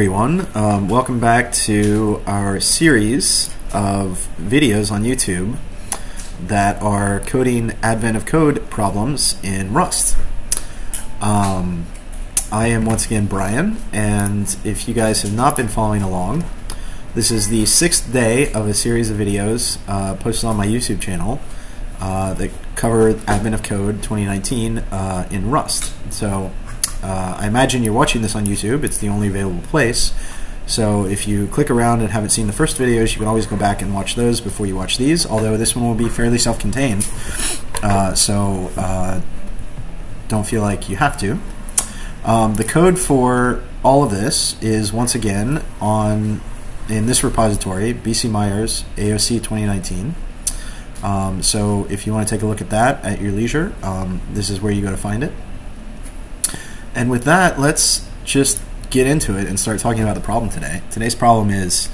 everyone. Um, welcome back to our series of videos on YouTube that are coding Advent of Code problems in Rust. Um, I am once again Brian, and if you guys have not been following along, this is the sixth day of a series of videos uh, posted on my YouTube channel uh, that cover Advent of Code 2019 uh, in Rust. So uh, I imagine you're watching this on YouTube. It's the only available place. So if you click around and haven't seen the first videos, you can always go back and watch those before you watch these, although this one will be fairly self-contained. Uh, so uh, don't feel like you have to. Um, the code for all of this is once again on in this repository, BC Myers AOC 2019. Um, so if you want to take a look at that at your leisure, um, this is where you go to find it. And with that, let's just get into it and start talking about the problem today. Today's problem is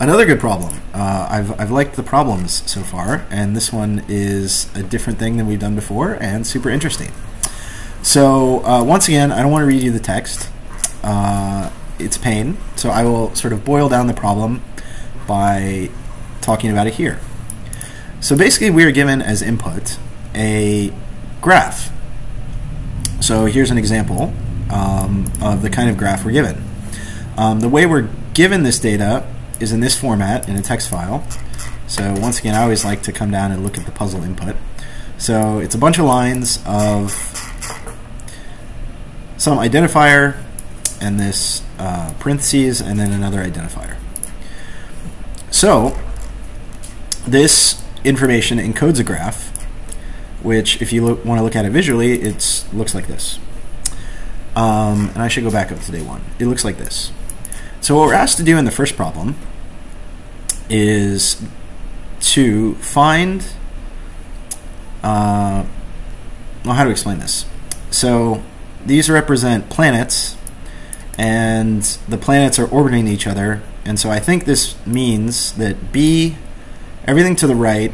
another good problem. Uh, I've, I've liked the problems so far, and this one is a different thing than we've done before and super interesting. So, uh, once again, I don't want to read you the text. Uh, it's pain, so I will sort of boil down the problem by talking about it here. So, basically, we are given as input a graph. So, here's an example um, of the kind of graph we're given. Um, the way we're given this data is in this format in a text file. So once again, I always like to come down and look at the puzzle input. So it's a bunch of lines of some identifier and this uh, parentheses and then another identifier. So this information encodes a graph, which if you want to look at it visually, it looks like this. Um, and I should go back up to day one. It looks like this. So what we're asked to do in the first problem is to find, uh, well, how to explain this? So these represent planets, and the planets are orbiting each other, and so I think this means that B, everything to the right,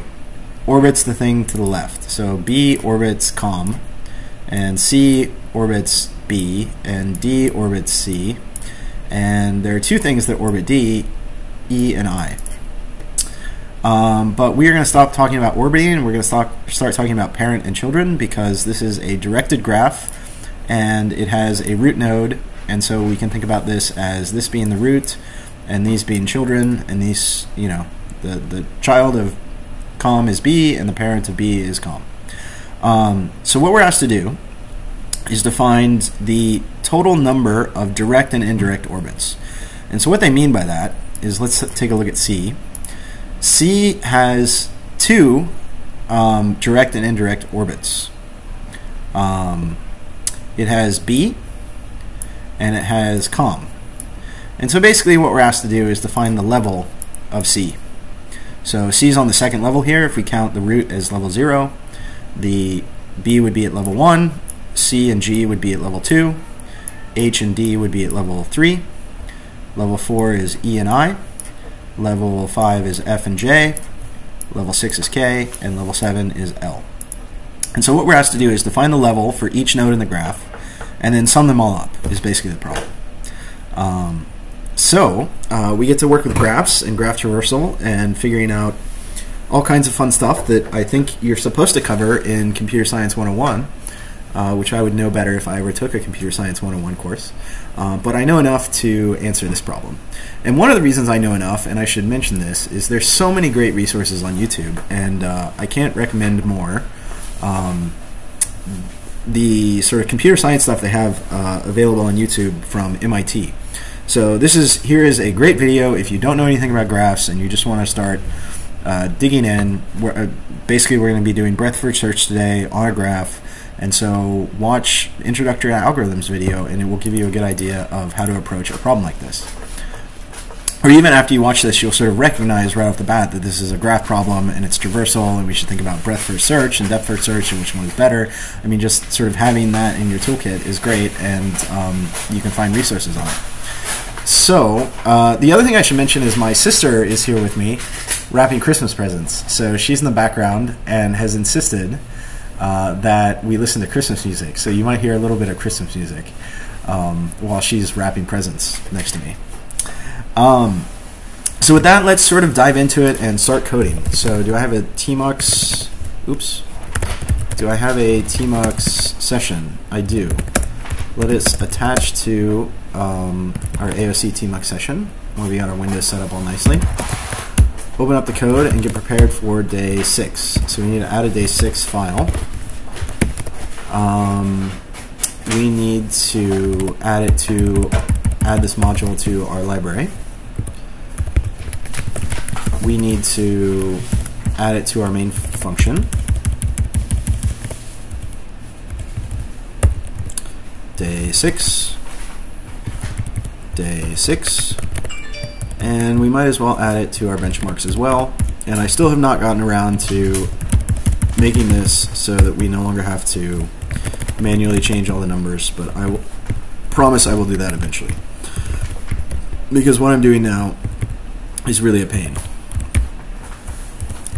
orbits the thing to the left. So B orbits COM, and C orbits B, and D orbits C. And there are two things that orbit D, E and I. Um, but we are going to stop talking about orbiting, and we're going to start, start talking about parent and children because this is a directed graph, and it has a root node, and so we can think about this as this being the root, and these being children, and these, you know, the, the child of com is B, and the parent of B is com. Um, so what we're asked to do is to find the total number of direct and indirect orbits. And so what they mean by that is let's take a look at C. C has two um, direct and indirect orbits. Um, it has B and it has COM. And so basically what we're asked to do is to find the level of C. So C is on the second level here. If we count the root as level 0, the B would be at level 1, C and G would be at level 2, H and D would be at level 3, level 4 is E and I, level 5 is F and J, level 6 is K, and level 7 is L. And so what we're asked to do is to find the level for each node in the graph, and then sum them all up, is basically the problem. Um, so uh, we get to work with graphs and graph traversal and figuring out all kinds of fun stuff that I think you're supposed to cover in Computer Science 101 uh, which I would know better if I ever took a computer science 101 course. Uh, but I know enough to answer this problem. And one of the reasons I know enough, and I should mention this, is there's so many great resources on YouTube, and uh, I can't recommend more. Um, the sort of computer science stuff they have uh, available on YouTube from MIT. So this is here is a great video if you don't know anything about graphs and you just want to start uh, digging in. We're, uh, basically, we're going to be doing breadth first search today on a graph and so watch introductory algorithms video and it will give you a good idea of how to approach a problem like this. Or even after you watch this, you'll sort of recognize right off the bat that this is a graph problem and it's traversal and we should think about breadth first search and depth first search and which one is better. I mean, just sort of having that in your toolkit is great and um, you can find resources on it. So, uh, the other thing I should mention is my sister is here with me wrapping Christmas presents. So she's in the background and has insisted uh, that we listen to Christmas music. So you might hear a little bit of Christmas music um, while she's wrapping presents next to me. Um, so with that, let's sort of dive into it and start coding. So do I have a tmux? Oops. Do I have a tmux session? I do. Let us attach to um, our AOC tmux session where we got our windows set up all nicely. Open up the code and get prepared for day six. So we need to add a day six file. Um, we need to add it to add this module to our library. We need to add it to our main function. Day six, day six, and we might as well add it to our benchmarks as well. And I still have not gotten around to making this so that we no longer have to manually change all the numbers, but I will promise I will do that eventually. Because what I'm doing now is really a pain.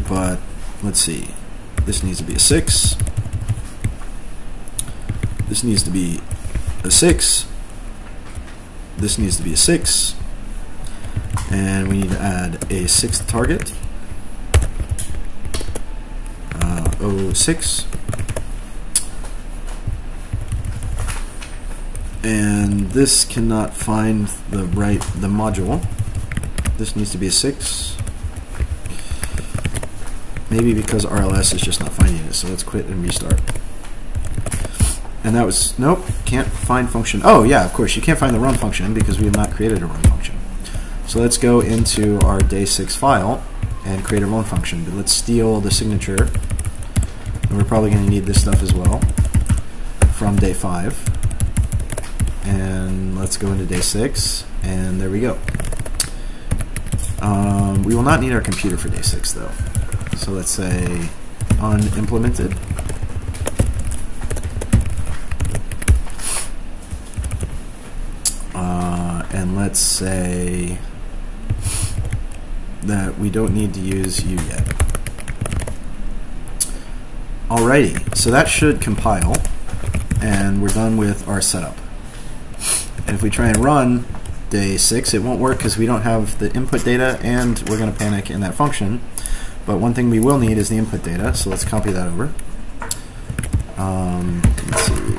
But let's see. This needs to be a 6. This needs to be a 6. This needs to be a 6. And we need to add a sixth target. Uh, 06. and this cannot find the right the module this needs to be a 6 maybe because RLS is just not finding it so let's quit and restart and that was nope can't find function oh yeah of course you can't find the run function because we have not created a run function so let's go into our day 6 file and create a run function but let's steal the signature and we're probably going to need this stuff as well from day 5 and let's go into day six, and there we go. Um, we will not need our computer for day six, though. So let's say unimplemented. Uh, and let's say that we don't need to use you yet. Alrighty, so that should compile, and we're done with our setup. And if we try and run day six, it won't work because we don't have the input data and we're going to panic in that function. But one thing we will need is the input data, so let's copy that over. Um, let's see.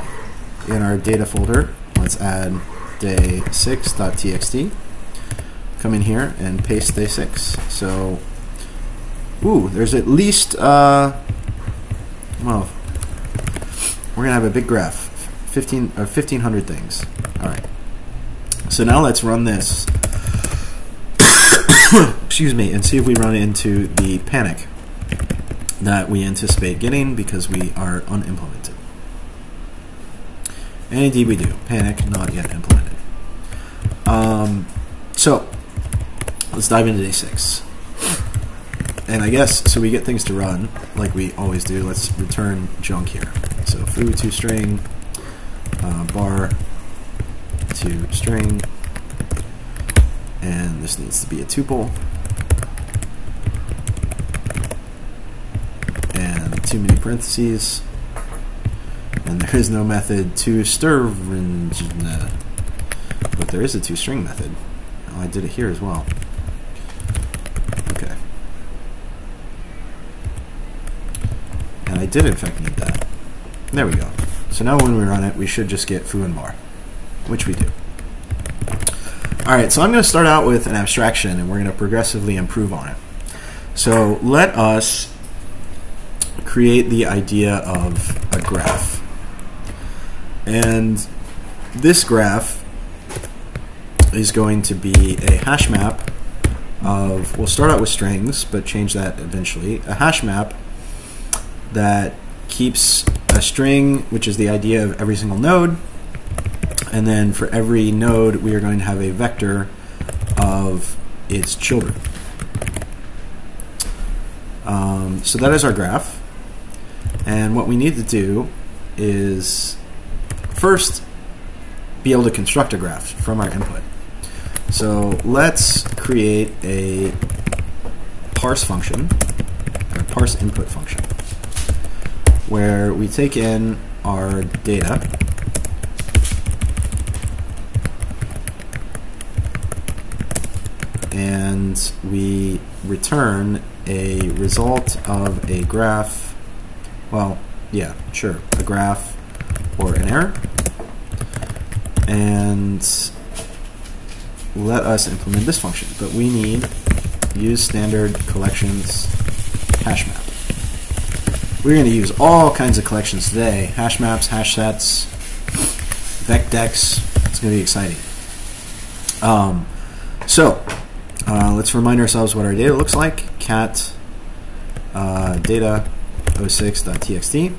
In our data folder, let's add day6.txt. Come in here and paste day six. So, ooh, there's at least, uh, well, we're going to have a big graph. 15, uh, 1,500 things. All right. So now let's run this, excuse me, and see if we run into the panic that we anticipate getting because we are unimplemented. Indeed we do. Panic not yet implemented. Um, so let's dive into day six. And I guess, so we get things to run like we always do. Let's return junk here. So foo to string uh, bar to string, and this needs to be a tuple, and too many parentheses, and there is no method to string, but there is a two string method. Oh, I did it here as well. Okay. And I did in fact need that. There we go. So now when we run it, we should just get foo and bar which we do. All right, so I'm going to start out with an abstraction, and we're going to progressively improve on it. So let us create the idea of a graph. And this graph is going to be a hash map of, we'll start out with strings, but change that eventually, a hash map that keeps a string, which is the idea of every single node, and then for every node, we are going to have a vector of its children. Um, so that is our graph. And what we need to do is first be able to construct a graph from our input. So let's create a parse function, or parse input function, where we take in our data and we return a result of a graph. Well, yeah, sure, a graph or an error. And let us implement this function. But we need use standard collections hash map. We're going to use all kinds of collections today hash maps, hash sets, VecDeques. It's going to be exciting. Um, so, uh, let's remind ourselves what our data looks like. cat uh, data 06.txt.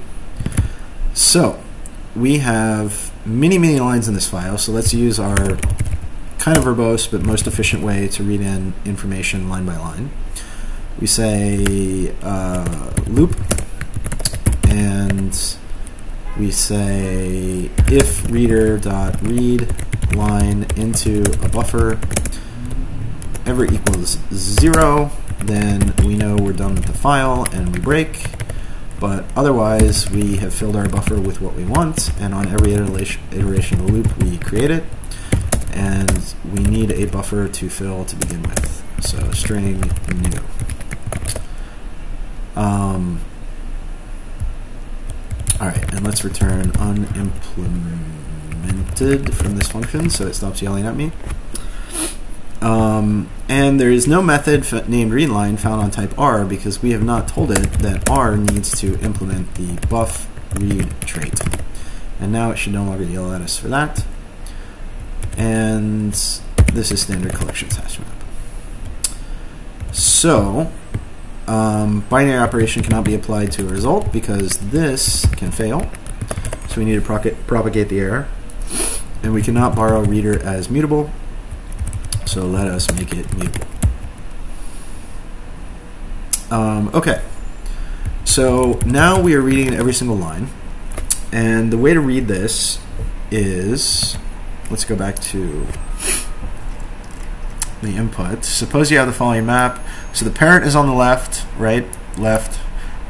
So, we have many, many lines in this file. So let's use our kind of verbose but most efficient way to read in information line by line. We say uh, loop and we say if reader dot read line into a buffer ever equals zero, then we know we're done with the file and we break. But otherwise, we have filled our buffer with what we want, and on every iteration, of the loop, we create it. And we need a buffer to fill to begin with. So string new. Um, all right, and let's return unimplemented from this function so it stops yelling at me. Um, and there is no method named readLine found on type R because we have not told it that R needs to implement the buff read trait. And now it should no longer yell at us for that. And this is standard collections hash map. So, um, binary operation cannot be applied to a result because this can fail. So we need to propagate the error. And we cannot borrow reader as mutable so let us make it mutable. Um, okay. So now we are reading every single line. And the way to read this is, let's go back to the input. Suppose you have the following map. So the parent is on the left, right, left,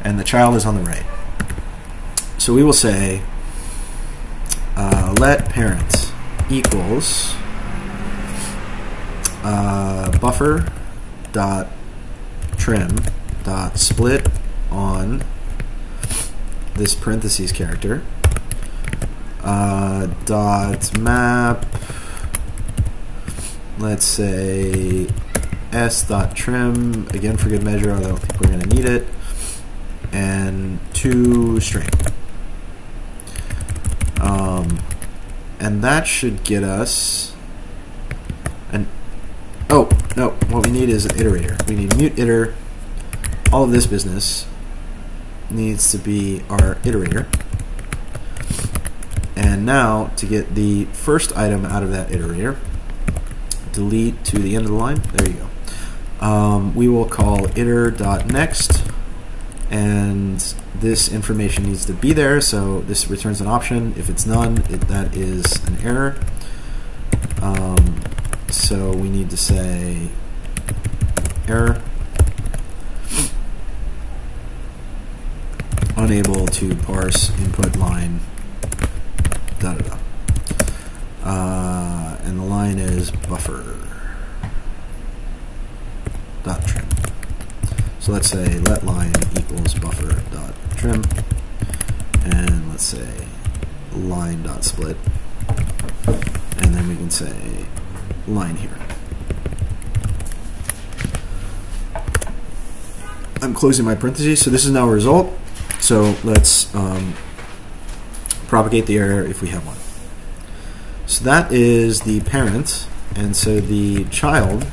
and the child is on the right. So we will say uh, let parent equals uh, buffer dot trim dot split on this parentheses character uh, dot map let's say s dot trim again for good measure although I don't think we're going to need it and to string. Um, and that should get us Oh, no, what we need is an iterator. We need mut iter. All of this business needs to be our iterator. And now, to get the first item out of that iterator, delete to the end of the line. There you go. Um, we will call iter.next, and this information needs to be there, so this returns an option. If it's none, it, that is an error. Um, so we need to say error unable to parse input line da da da. Uh, and the line is buffer dot trim. So let's say let line equals buffer dot trim, and let's say line dot split, and then we can say line here. I'm closing my parentheses, so this is now a result. So let's um, propagate the error if we have one. So that is the parent, and so the child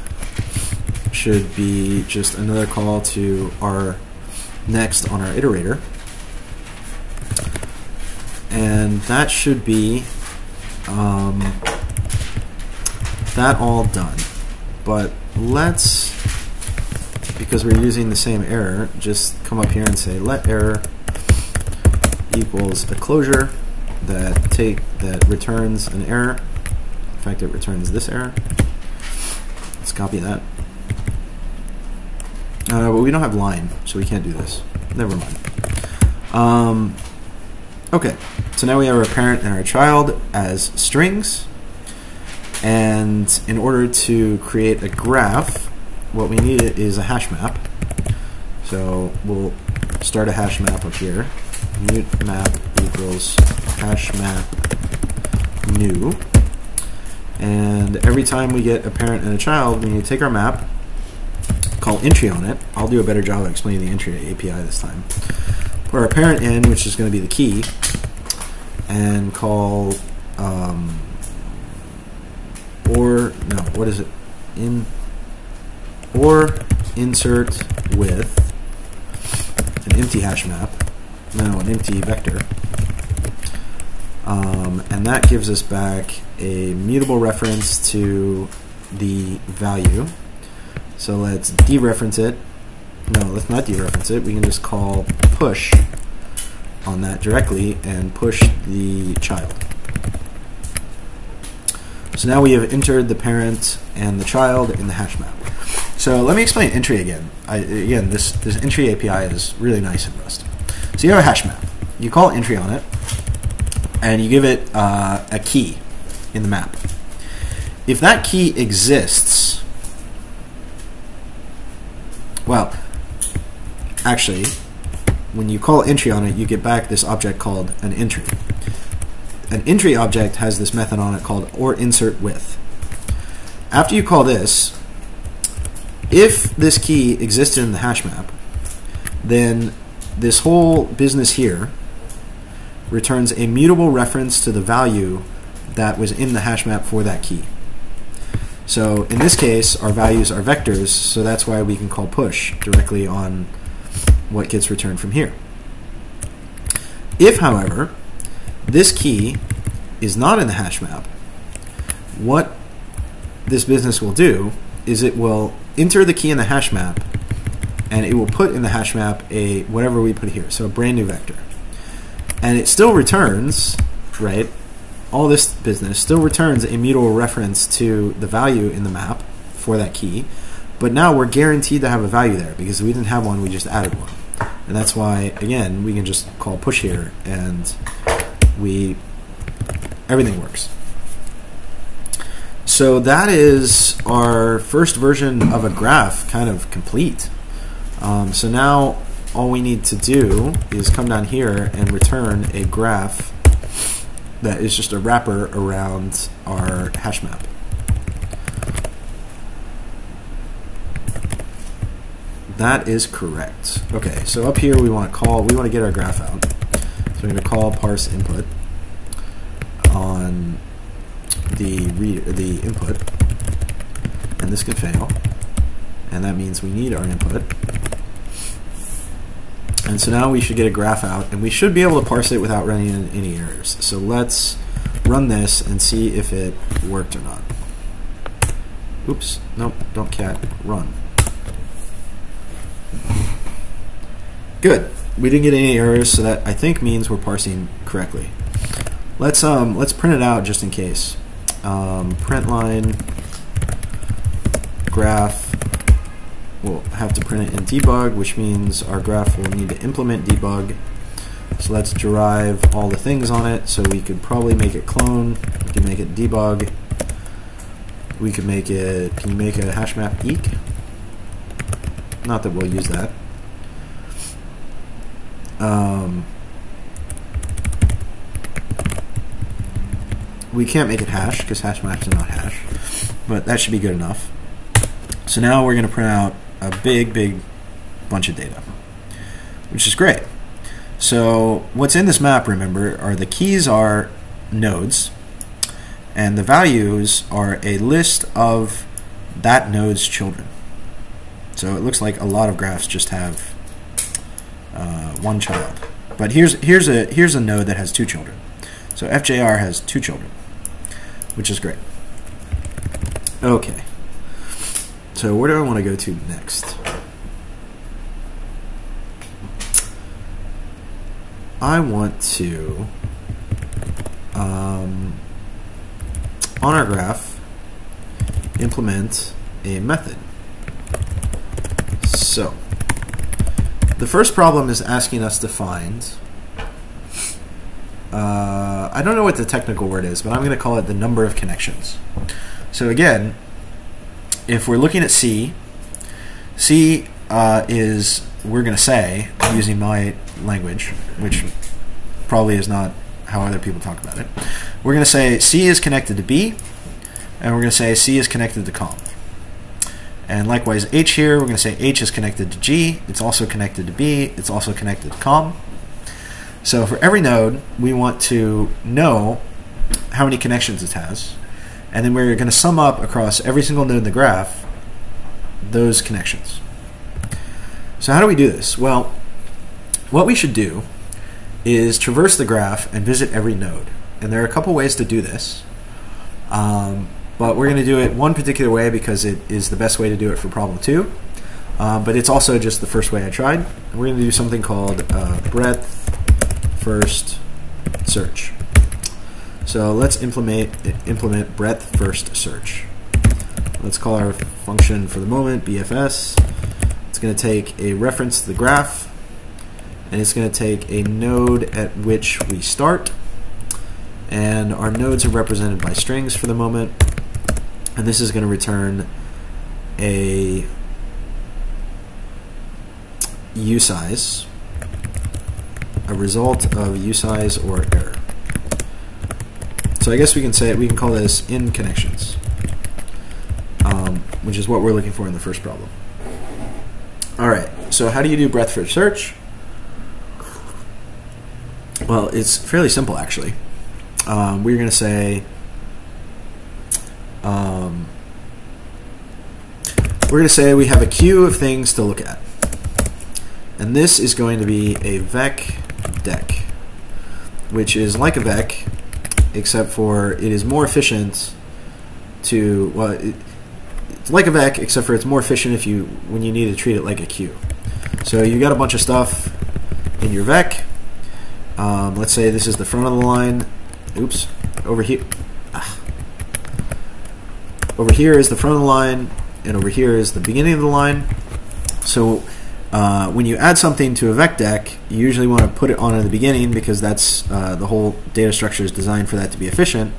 should be just another call to our next on our iterator. And that should be um, that all done. But let's, because we're using the same error, just come up here and say let error equals a closure that take that returns an error. In fact, it returns this error. Let's copy that. Uh, but we don't have line, so we can't do this. Never mind. Um, okay, so now we have our parent and our child as strings. And in order to create a graph, what we need is a hash map. So we'll start a hash map up here. Mut map equals hash map new. And every time we get a parent and a child, we need to take our map, call entry on it. I'll do a better job of explaining the entry API this time. Put our parent in, which is going to be the key, and call um, or no, what is it? In or insert with an empty hash map, no, an empty vector. Um, and that gives us back a mutable reference to the value. So let's dereference it. No, let's not dereference it. We can just call push on that directly and push the child. So now we have entered the parent and the child in the hash map. So let me explain entry again. I, again, this, this entry API is really nice in Rust. So you have a hash map. You call entry on it, and you give it uh, a key in the map. If that key exists, well, actually, when you call entry on it, you get back this object called an entry an entry object has this method on it called or insert with. After you call this, if this key existed in the hash map, then this whole business here returns a mutable reference to the value that was in the hash map for that key. So in this case, our values are vectors, so that's why we can call push directly on what gets returned from here. If, however, this key is not in the hash map. What this business will do is it will enter the key in the hash map and it will put in the hash map a whatever we put here, so a brand new vector. And it still returns, right? All this business still returns a mutable reference to the value in the map for that key, but now we're guaranteed to have a value there because we didn't have one, we just added one. And that's why, again, we can just call push here and we everything works. So that is our first version of a graph kind of complete. Um, so now all we need to do is come down here and return a graph that is just a wrapper around our hash map. That is correct. Okay, so up here we want to call, we want to get our graph out. So we're going to call parse input on the read the input, and this can fail, and that means we need our input. And so now we should get a graph out, and we should be able to parse it without running into any errors. So let's run this and see if it worked or not. Oops, nope, don't cat, run. Good we didn't get any errors, so that I think means we're parsing correctly. Let's um let's print it out just in case. Um, print line graph. We'll have to print it in debug, which means our graph will need to implement debug. So let's derive all the things on it. So we could probably make it clone. We can make it debug. We could make it. Can you make a hash map Eq? Not that we'll use that. Um, we can't make it hash because hash maps are not hash, but that should be good enough. So now we're going to print out a big, big bunch of data, which is great. So what's in this map, remember, are the keys are nodes, and the values are a list of that node's children. So it looks like a lot of graphs just have uh, one child. But here's here's a here's a node that has two children. So FJR has two children, which is great. Okay. So where do I want to go to next? I want to um, on our graph implement a method. So the first problem is asking us to find. Uh, I don't know what the technical word is, but I'm going to call it the number of connections. So again, if we're looking at C, C uh, is, we're going to say, using my language, which probably is not how other people talk about it, we're going to say C is connected to B, and we're going to say C is connected to COM. And likewise, H here, we're going to say H is connected to G, it's also connected to B, it's also connected to COM. So for every node, we want to know how many connections it has, and then we're going to sum up across every single node in the graph those connections. So how do we do this? Well, what we should do is traverse the graph and visit every node. And there are a couple ways to do this. Um, but we're going to do it one particular way because it is the best way to do it for problem two. Um, but it's also just the first way I tried. we're going to do something called uh, breadth first search. So let's implement implement breadth first search. Let's call our function for the moment BFS. It's going to take a reference to the graph, and it's going to take a node at which we start. And our nodes are represented by strings for the moment. And this is going to return a u usize, a result of usize or error. So I guess we can say we can call this in connections, um, which is what we're looking for in the first problem. All right. So how do you do breadth first search? Well, it's fairly simple actually. Um, we're going to say um, we're going to say we have a queue of things to look at. And this is going to be a vec deck, which is like a vec, except for it is more efficient to well, it, it's like a vec, except for it's more efficient if you when you need to treat it like a queue. So you got a bunch of stuff in your vec. Um, let's say this is the front of the line. Oops, over here. Ah. Over here is the front of the line, and over here is the beginning of the line. So uh, when you add something to a VecDeque, you usually want to put it on at the beginning because that's uh, the whole data structure is designed for that to be efficient.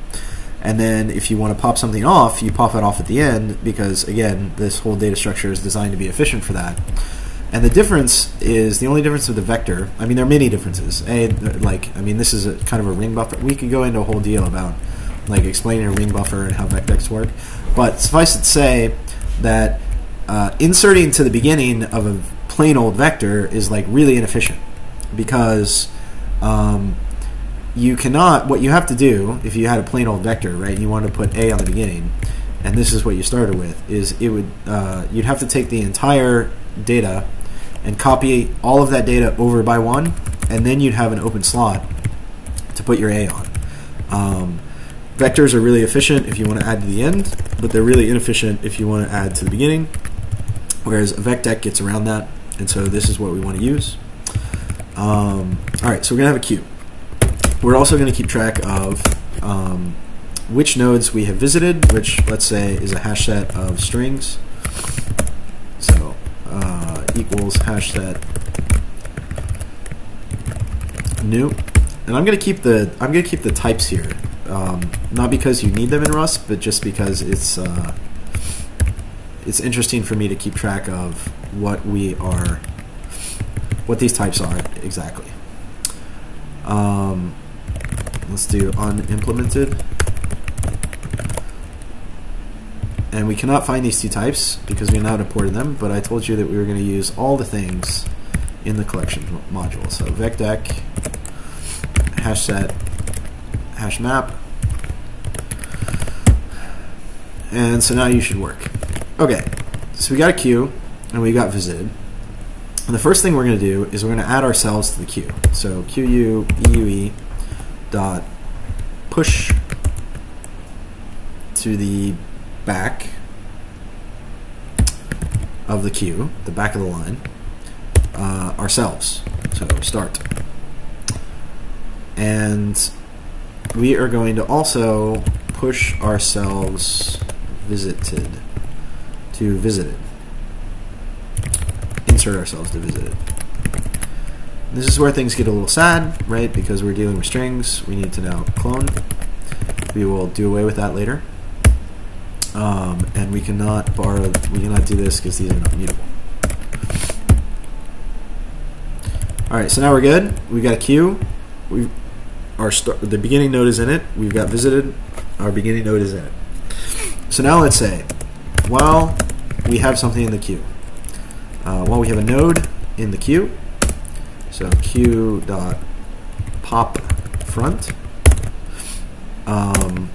And then if you want to pop something off, you pop it off at the end because again, this whole data structure is designed to be efficient for that. And the difference is the only difference with the vector. I mean, there are many differences. A, like, I mean, this is a kind of a ring buffer. We could go into a whole deal about like explaining a ring buffer and how VecDeques work. But suffice it to say that uh, inserting to the beginning of a plain old vector is like really inefficient because um, you cannot. What you have to do if you had a plain old vector, right? You want to put a on the beginning, and this is what you started with. Is it would uh, you'd have to take the entire data and copy all of that data over by one, and then you'd have an open slot to put your a on. Um, vectors are really efficient if you want to add to the end, but they're really inefficient if you want to add to the beginning. Whereas a VecDeque gets around that and so this is what we want to use. Um, all right, so we're going to have a queue. We're also going to keep track of um, which nodes we have visited, which let's say is a hash set of strings. So uh, equals hash set new, and I'm going to keep the I'm going to keep the types here, um, not because you need them in Rust, but just because it's uh, it's interesting for me to keep track of what we are, what these types are exactly. Um, let's do unimplemented. And we cannot find these two types because we now imported them, but I told you that we were going to use all the things in the collection module. So VecDeque, hash set, hash map, and so now you should work. Okay, so we got a queue and we got visited. And the first thing we're going to do is we're going to add ourselves to the queue. So QU EUE dot push to the back of the queue, the back of the line, uh, ourselves. So start. And we are going to also push ourselves visited to visited. Ourselves to visit it. This is where things get a little sad, right? Because we're dealing with strings. We need to now clone. We will do away with that later. Um, and we cannot borrow, we cannot do this because these are not mutable. All right, so now we're good. We've got a queue. We our the beginning node is in it. We've got visited. Our beginning node is in it. So now let's say, while we have something in the queue, uh, while we have a node in the queue, so queue dot pop front, um,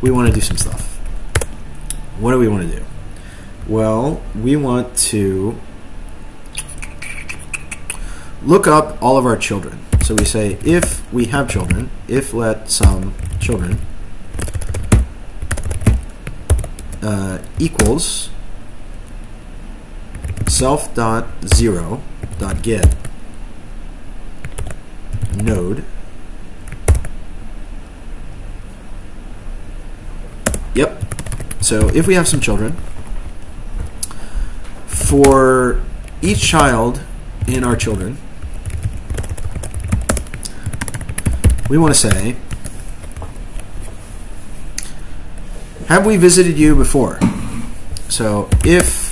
we want to do some stuff. What do we want to do? Well, we want to look up all of our children. So we say if we have children, if let some children uh, equals self dot zero dot get node Yep. So if we have some children, for each child in our children, we want to say, have we visited you before? So if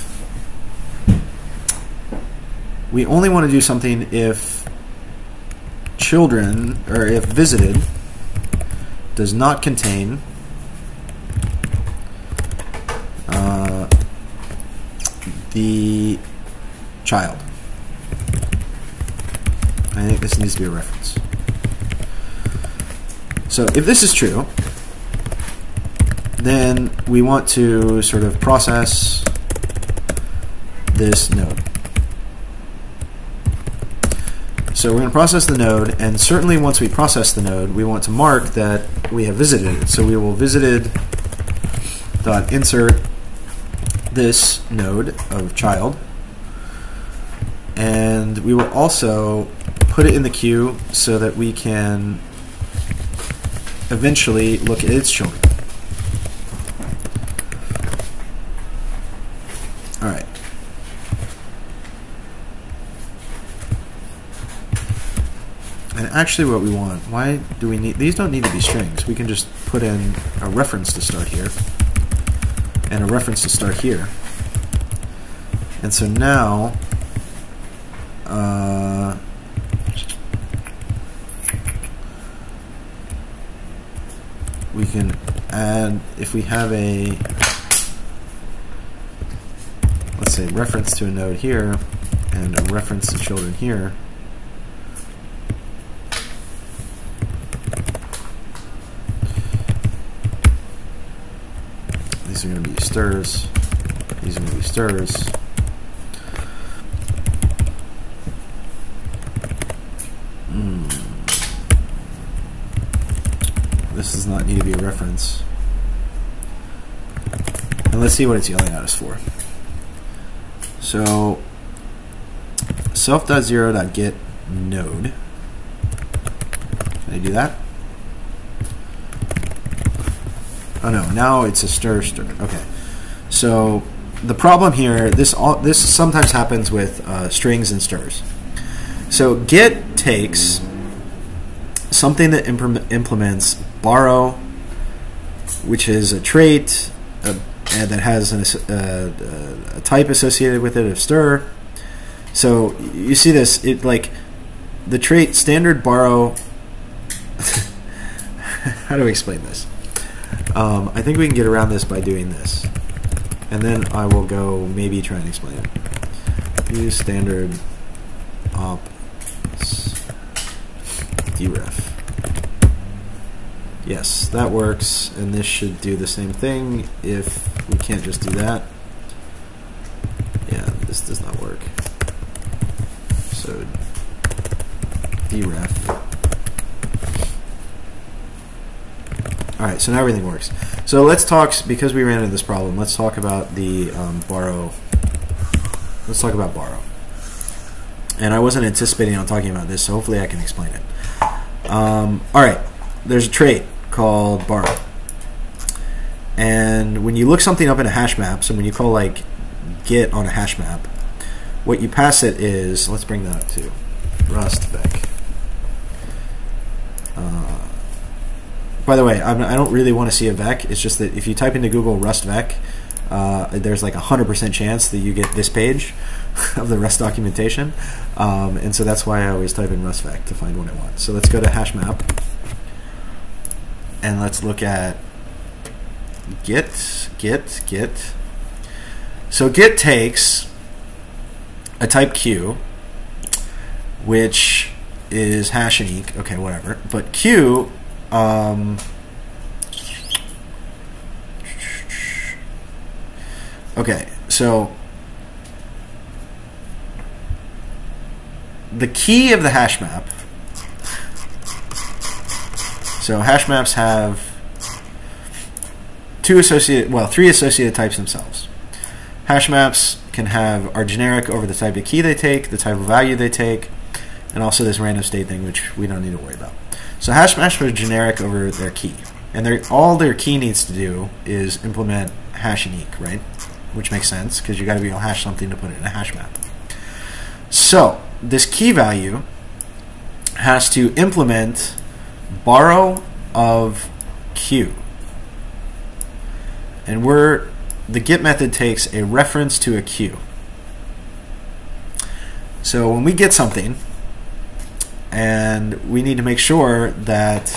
we only want to do something if children, or if visited, does not contain uh, the child. I think this needs to be a reference. So if this is true, then we want to sort of process this node. So we're going to process the node, and certainly once we process the node, we want to mark that we have visited it. So we will visited dot insert this node of child, and we will also put it in the queue so that we can eventually look at its children. All right. And actually what we want, why do we need, these don't need to be strings. We can just put in a reference to start here and a reference to start here. And so now, uh, we can add, if we have a, let's say, reference to a node here and a reference to children here, these are going to be strs, these are going to be strs. Hmm. This does not need to be a reference. And let's see what it's yelling at us for. So self.0.get node. Can I do that? Oh no, now it's a str str. Okay. So the problem here, this all this sometimes happens with uh, strings and strs. So get takes something that implement, implements borrow, which is a trait uh, and that has an, uh, a type associated with it of str. So you see this, it like the trait standard borrow. how do we explain this? Um, I think we can get around this by doing this, and then I will go maybe try and explain it. Use standard op deref. Yes, that works, and this should do the same thing if we can't just do that. Yeah, this does not work. So, deref. Alright, so now everything works. So let's talk, because we ran into this problem, let's talk about the um, borrow. Let's talk about borrow. And I wasn't anticipating on talking about this, so hopefully I can explain it. Um, Alright, there's a trait called borrow. And when you look something up in a hash map, so when you call like get on a hash map, what you pass it is, let's bring that up to Rust Uh, by the way, I'm, I don't really want to see a vec. It's just that if you type into Google Rust vec, uh, there's like a hundred percent chance that you get this page of the Rust documentation, um, and so that's why I always type in Rust vec to find what I want. So let's go to HashMap. and let's look at get get get. So get takes a type q, which is hash and Eq. Okay, whatever. But q. Um, okay, so the key of the hash map. So hash maps have two associated, well, three associated types themselves. Hash maps can have are generic over the type of key they take, the type of value they take, and also this random state thing, which we don't need to worry about. So hash maps are generic over their key, and all their key needs to do is implement Hash and Eq, right? Which makes sense because you got to be able to hash something to put it in a hash map. So this key value has to implement borrow of q, and we're the get method takes a reference to a q. So when we get something, and we need to make sure that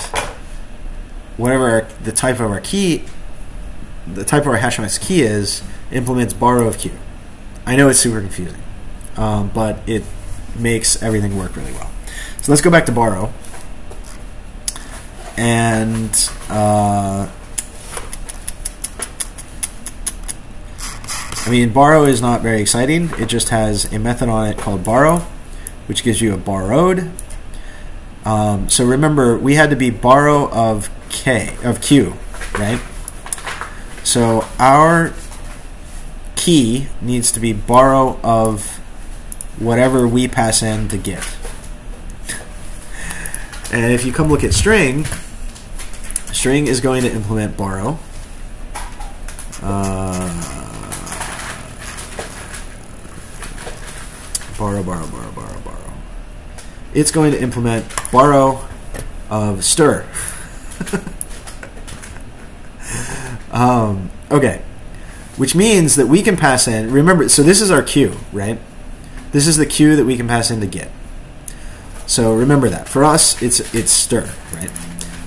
whatever our, the type of our key, the type of our HashMap's key is, implements borrow of q. I know it's super confusing, um, but it makes everything work really well. So let's go back to borrow. And uh, I mean, borrow is not very exciting. It just has a method on it called borrow, which gives you a borrowed. Um, so remember, we had to be borrow of k of q, right? So our key needs to be borrow of whatever we pass in to get. And if you come look at string, string is going to implement borrow. Uh, borrow, borrow, borrow, borrow, borrow. It's going to implement borrow of str. um, okay, which means that we can pass in. Remember, so this is our queue, right? This is the queue that we can pass in to get. So remember that. For us, it's it's str, right?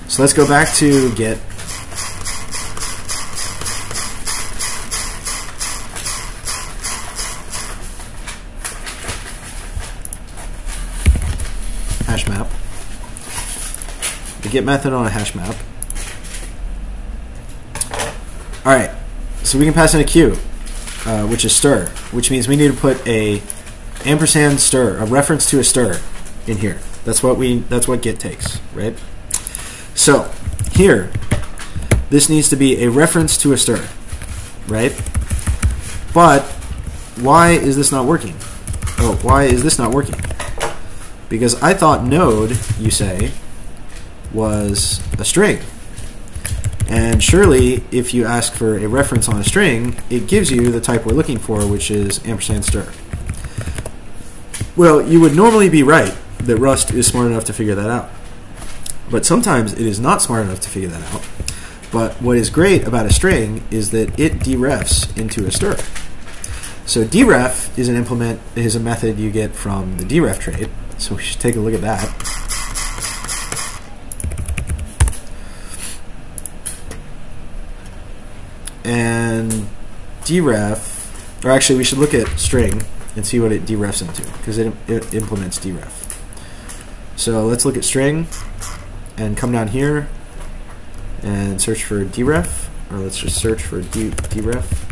So let's go back to get hash map. The get method on a hash map. All right, so we can pass in a queue, uh, which is str, which means we need to put a ampersand str, a reference to a str in here. That's what we that's what get takes, right? So here, this needs to be a reference to a str, right? But why is this not working? Oh, why is this not working? Because I thought node, you say, was a string. And surely, if you ask for a reference on a string, it gives you the type we're looking for, which is ampersand str. Well, you would normally be right that Rust is smart enough to figure that out. But sometimes it is not smart enough to figure that out. But what is great about a string is that it derefs into a str. So deref is an implement is a method you get from the deref trait. So we should take a look at that. And deref, or actually we should look at string and see what it derefs into because it, it implements deref. So let's look at string and come down here and search for deref, or let's just search for deref.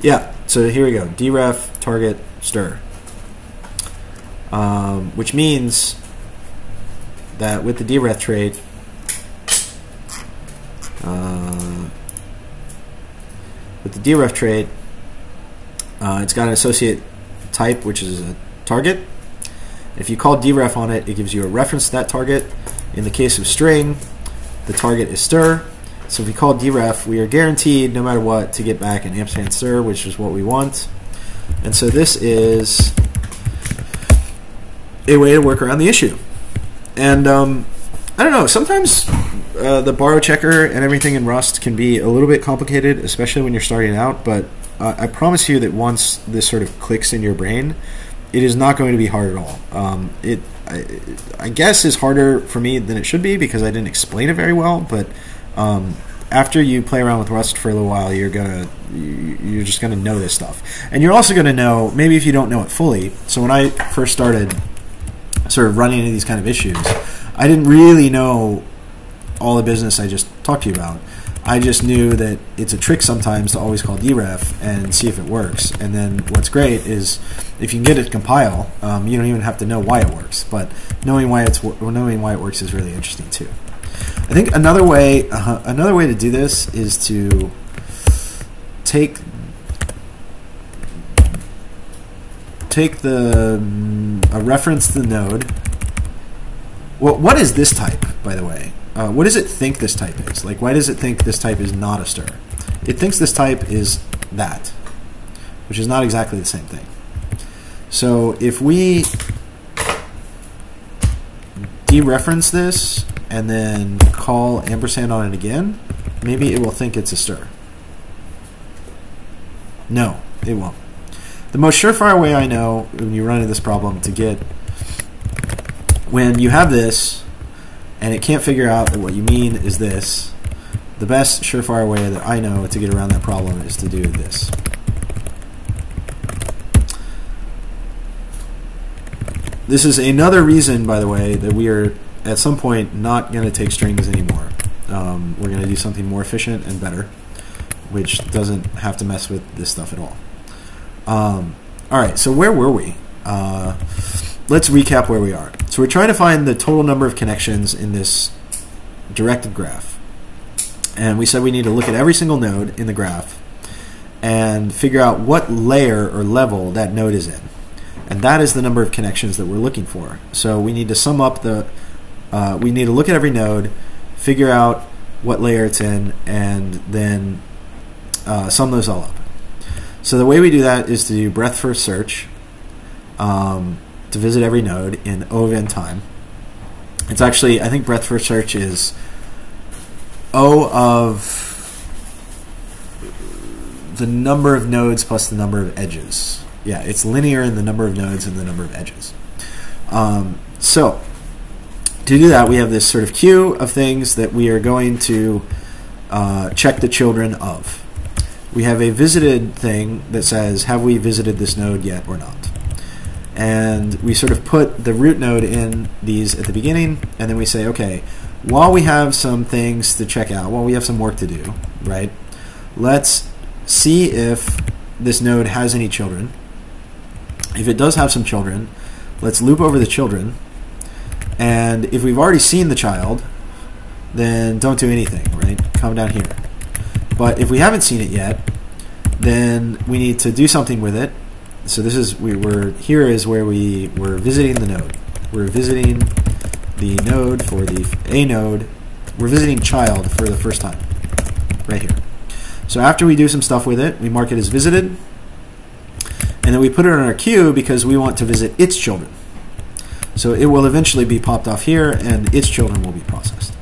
Yeah, so here we go. Deref target str, um, which means that with the deref trait, uh, with the deref trait, uh, it's got an associate type, which is a target. If you call deref on it, it gives you a reference to that target. In the case of string, the target is str. So if we call deref, we are guaranteed, no matter what, to get back an ampersand str, which is what we want. And so this is a way to work around the issue. And um, I don't know. Sometimes uh, the borrow checker and everything in Rust can be a little bit complicated, especially when you're starting out. But uh, I promise you that once this sort of clicks in your brain, it is not going to be hard at all. Um, it, I, I, guess, is harder for me than it should be because I didn't explain it very well. But um, after you play around with Rust for a little while, you're gonna you're just gonna know this stuff, and you're also gonna know maybe if you don't know it fully. So when I first started sort of running into these kind of issues, I didn't really know all the business I just talked to you about. I just knew that it's a trick sometimes to always call deref and see if it works. And then what's great is if you can get it to compile, um, you don't even have to know why it works. But knowing why it's knowing why it works is really interesting too. I think another way uh, another way to do this is to take take the um, a reference to the node. Well, what is this type, by the way? Uh, what does it think this type is? Like, why does it think this type is not a str? It thinks this type is that, which is not exactly the same thing. So if we dereference this and then call ampersand on it again, maybe it will think it's a str. No, it won't. The most surefire way I know when you run into this problem to get when you have this and it can't figure out that what you mean is this, the best surefire way that I know to get around that problem is to do this. This is another reason, by the way, that we are at some point not going to take strings anymore. Um, we're going to do something more efficient and better, which doesn't have to mess with this stuff at all. Um, all right, so where were we? Uh, let's recap where we are. So we're trying to find the total number of connections in this directed graph. And we said we need to look at every single node in the graph and figure out what layer or level that node is in. And that is the number of connections that we're looking for. So we need to sum up the, uh, we need to look at every node, figure out what layer it's in, and then uh, sum those all up. So the way we do that is to do breadth first search. Um, to visit every node in O of n time. It's actually, I think breadth first search is O of the number of nodes plus the number of edges. Yeah, it's linear in the number of nodes and the number of edges. Um, so, to do that, we have this sort of queue of things that we are going to uh, check the children of. We have a visited thing that says, have we visited this node yet or not? And we sort of put the root node in these at the beginning, and then we say, okay, while we have some things to check out, while we have some work to do, right, let's see if this node has any children. If it does have some children, let's loop over the children, and if we've already seen the child, then don't do anything, right? Come down here. But if we haven't seen it yet, then we need to do something with it, so this is we were here is where we were visiting the node. We're visiting the node for the a node. We're visiting child for the first time, right here. So after we do some stuff with it, we mark it as visited, and then we put it on our queue because we want to visit its children. So it will eventually be popped off here, and its children will be processed.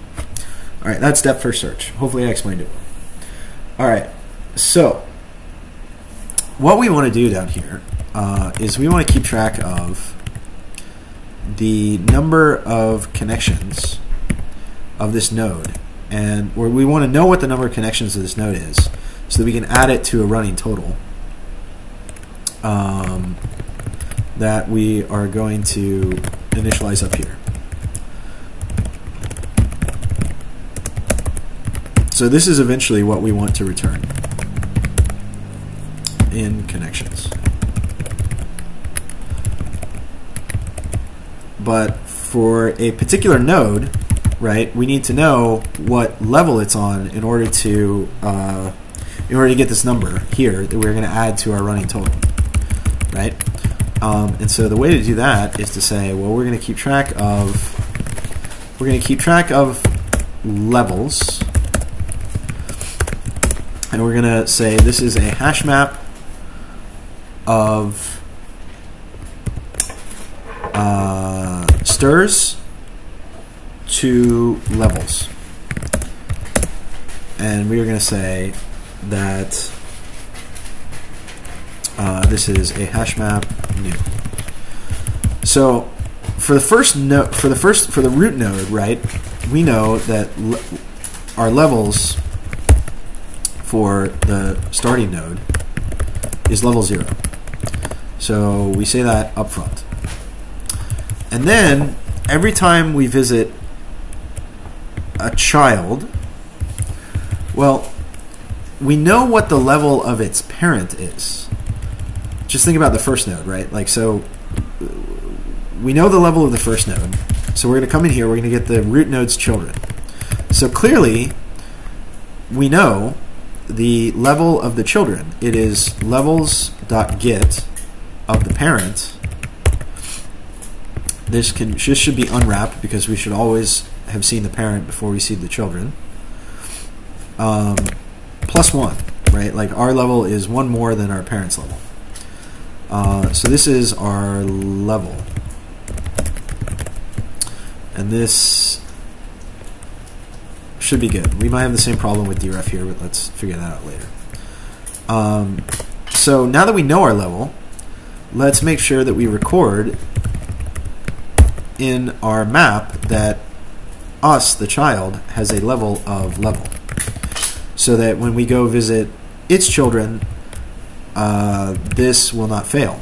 All right, that's depth first search. Hopefully, I explained it. All right, so what we want to do down here uh, is we want to keep track of the number of connections of this node. And where we want to know what the number of connections of this node is so that we can add it to a running total um, that we are going to initialize up here. So this is eventually what we want to return in connections. But for a particular node, right, we need to know what level it's on in order to uh, in order to get this number here that we're going to add to our running total, right? Um, and so the way to do that is to say, well, we're going to keep track of we're going to keep track of levels, and we're going to say this is a hash map of uh, strs to levels. And we are going to say that uh, this is a hash map new. So for the first node, for the first for the root node, right? We know that le our levels for the starting node is level zero. So we say that up front. And then every time we visit a child, well, we know what the level of its parent is. Just think about the first node, right? Like, so we know the level of the first node. So we're going to come in here, we're going to get the root node's children. So clearly, we know the level of the children. It is levels.get of the parent. This can this should be unwrapped because we should always have seen the parent before we see the children. Um, plus one, right? Like our level is one more than our parent's level. Uh, so this is our level. And this should be good. We might have the same problem with deref here, but let's figure that out later. Um, so now that we know our level, let's make sure that we record in our map that us, the child, has a level of level. So that when we go visit its children, uh, this will not fail,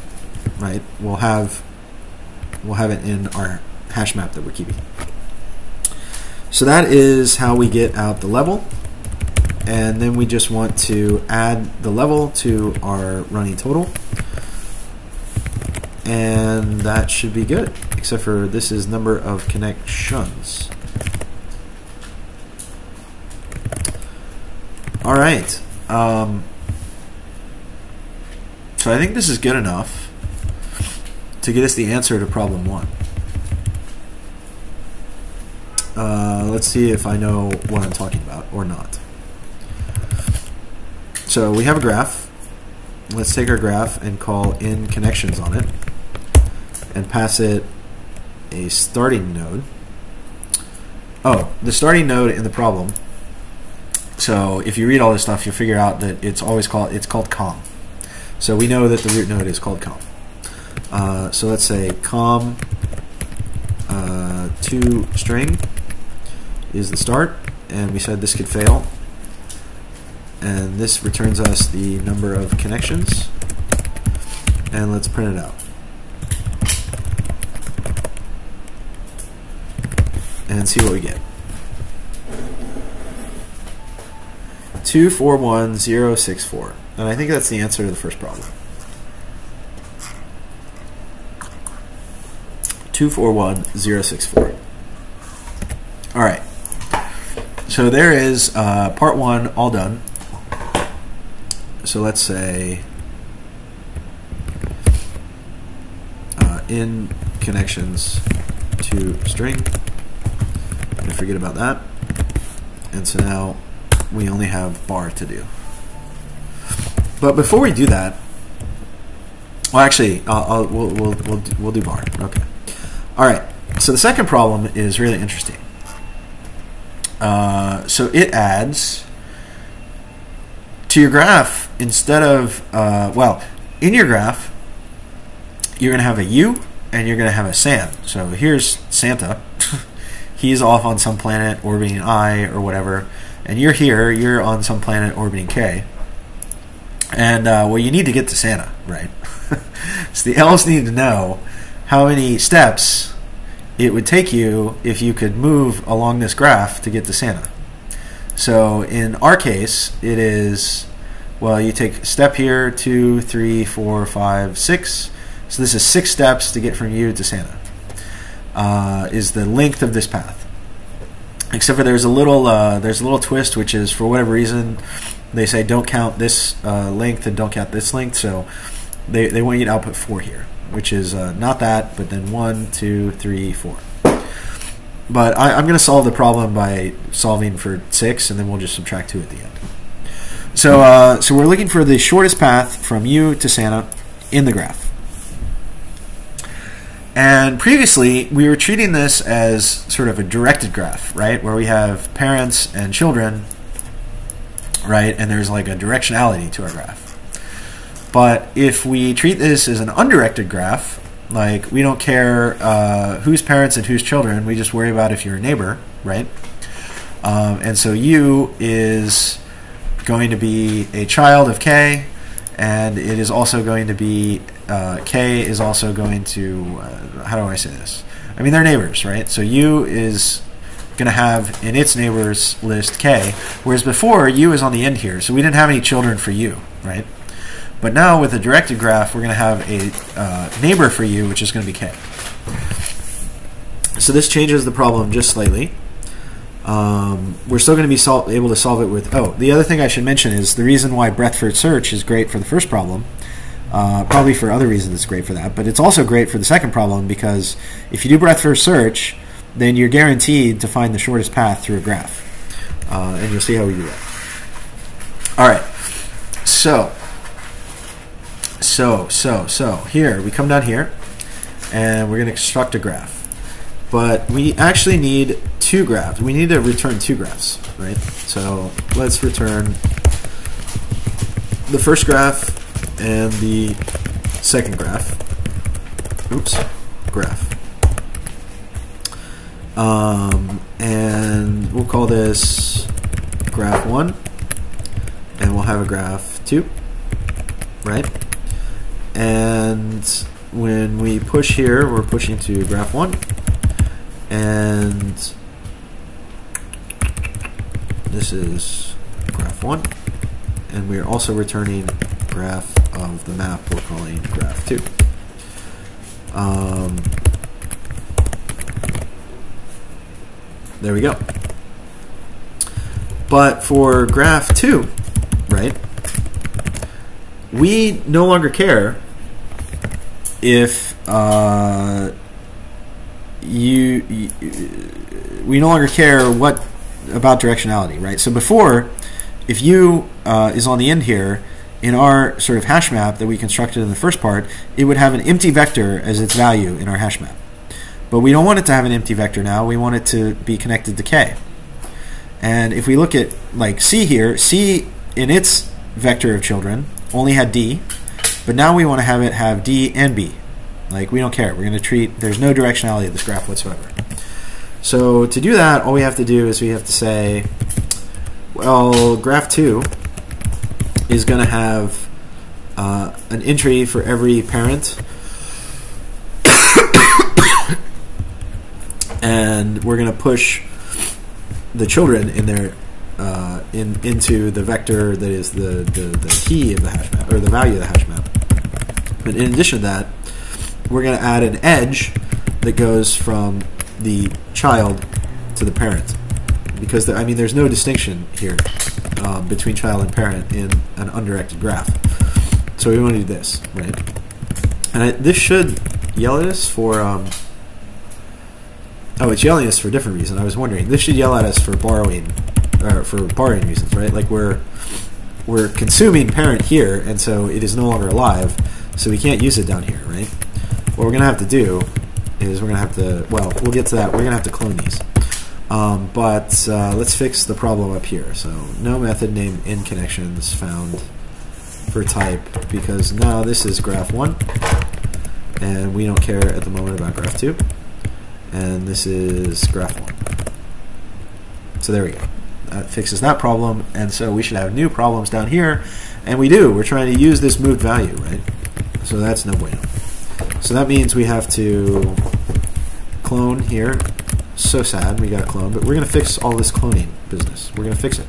right? We'll have we'll have it in our hash map that we're keeping. So that is how we get out the level. And then we just want to add the level to our running total. And that should be good, except for this is number of connections. All right. Um, so I think this is good enough to get us the answer to problem one. Uh, let's see if I know what I'm talking about or not. So we have a graph. Let's take our graph and call in connections on it and pass it a starting node. Oh, the starting node in the problem. So if you read all this stuff, you'll figure out that it's always called it's called com. So we know that the root node is called com. Uh, so let's say com uh, to string is the start, and we said this could fail. And this returns us the number of connections. And let's print it out. And see what we get. 241064. And I think that's the answer to the first problem. 241064. All right. So there is uh, part one all done. So let's say uh, in connections to string. I forget about that. And so now we only have bar to do. But before we do that, well, actually, I'll, I'll, we'll, we'll, we'll, do, we'll do bar. Okay. All right. So the second problem is really interesting. Uh, so it adds to your graph instead of uh, well in your graph you're going to have a U and you're going to have a San. So here's Santa. He's off on some planet orbiting I or whatever, and you're here. You're on some planet orbiting K. And uh, well, you need to get to Santa, right? so the elves need to know how many steps it would take you if you could move along this graph to get to Santa. So in our case, it is, well, you take a step here, two, three, four, five, six. So this is six steps to get from you to Santa, uh, is the length of this path. Except for there's a little uh, there's a little twist, which is for whatever reason they say don't count this uh, length and don't count this length. So they, they want you to output four here which is uh, not that, but then one, two, three, four. But I, am going to solve the problem by solving for six, and then we'll just subtract two at the end. So, uh, so we're looking for the shortest path from you to Santa in the graph. And previously, we were treating this as sort of a directed graph, right? Where we have parents and children, right? And there's like a directionality to our graph. But if we treat this as an undirected graph, like we don't care uh, whose parents and whose children, we just worry about if you're a neighbor, right? Um, and so U is going to be a child of K, and it is also going to be uh, K is also going to uh, how do I say this? I mean they're neighbors, right? So U is going to have in its neighbors list K, whereas before U is on the end here, so we didn't have any children for U, right? But now with a directed graph, we're going to have a uh, neighbor for U, which is going to be K. So this changes the problem just slightly. Um, we're still going to be able to solve it with, oh, the other thing I should mention is the reason why breadth first search is great for the first problem, uh, probably for other reasons it's great for that, but it's also great for the second problem because if you do breadth first search, then you're guaranteed to find the shortest path through a graph. Uh, and you'll see how we do that. All right, so, so, so, so, here, we come down here, and we're going to construct a graph but we actually need two graphs. We need to return two graphs, right? So let's return the first graph and the second graph. Oops, graph. Um, and we'll call this graph one, and we'll have a graph two, right? And when we push here, we're pushing to graph one and this is graph 1 and we are also returning graph of the map we're calling graph 2 um, there we go but for graph 2 right we no longer care if uh, you, you, we no longer care what about directionality, right? So before, if u uh, is on the end here, in our sort of hash map that we constructed in the first part, it would have an empty vector as its value in our hash map. But we don't want it to have an empty vector now. We want it to be connected to k. And if we look at like c here, c in its vector of children only had d, but now we want to have it have d and b. Like, we don't care. We're going to treat, there's no directionality of this graph whatsoever. So to do that, all we have to do is we have to say, well, graph 2 is going to have uh, an entry for every parent. and we're going to push the children in there uh, in into the vector that is the, the, the key of the hash map, or the value of the hash map. But in addition to that, we're going to add an edge that goes from the child to the parent. Because, there, I mean, there's no distinction here um, between child and parent in an undirected graph. So we want to do this, right? And I, this should yell at us for... Um, oh, it's yelling at us for a different reason. I was wondering. This should yell at us for borrowing, or for borrowing reasons, right? Like we're we're consuming parent here, and so it is no longer alive, so we can't use it down here, right? what we're going to have to do is we're going to have to, well, we'll get to that. We're to have to clone these. Um, but uh, let's fix the problem up here. So no method name in connections found for type because now this is graph 1 and we don't care at the moment about graph 2 and this is graph 1. So there we go. That fixes that problem and so we should have new problems down here and we do. We're trying to use this moved value, right? So that's no bueno. So that means we have to clone here. So sad, we got a clone, but we're going to fix all this cloning business. We're going to fix it.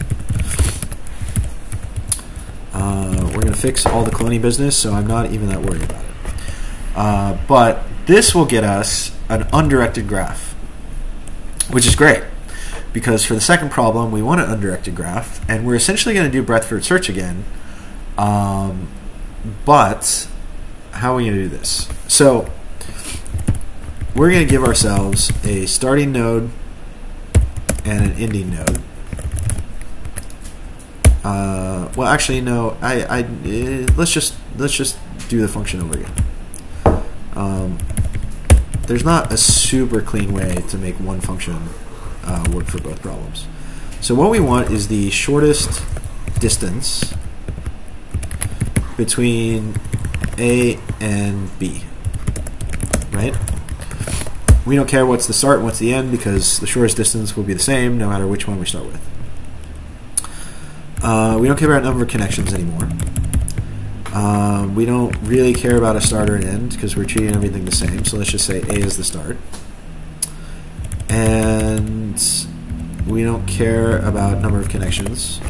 Uh, we're going to fix all the cloning business, so I'm not even that worried about it. Uh, but this will get us an undirected graph, which is great because for the second problem, we want an undirected graph, and we're essentially going to do breadth first search again. Um, but how are we going to do this? So we're going to give ourselves a starting node and an ending node. Uh, well, actually, no. I, I uh, let's just let's just do the function over again. Um, there's not a super clean way to make one function uh, work for both problems. So what we want is the shortest distance between A and B, right? We don't care what's the start and what's the end because the shortest distance will be the same no matter which one we start with. Uh, we don't care about number of connections anymore. Um, we don't really care about a start or an end because we're treating everything the same. So let's just say A is the start. And we don't care about number of connections.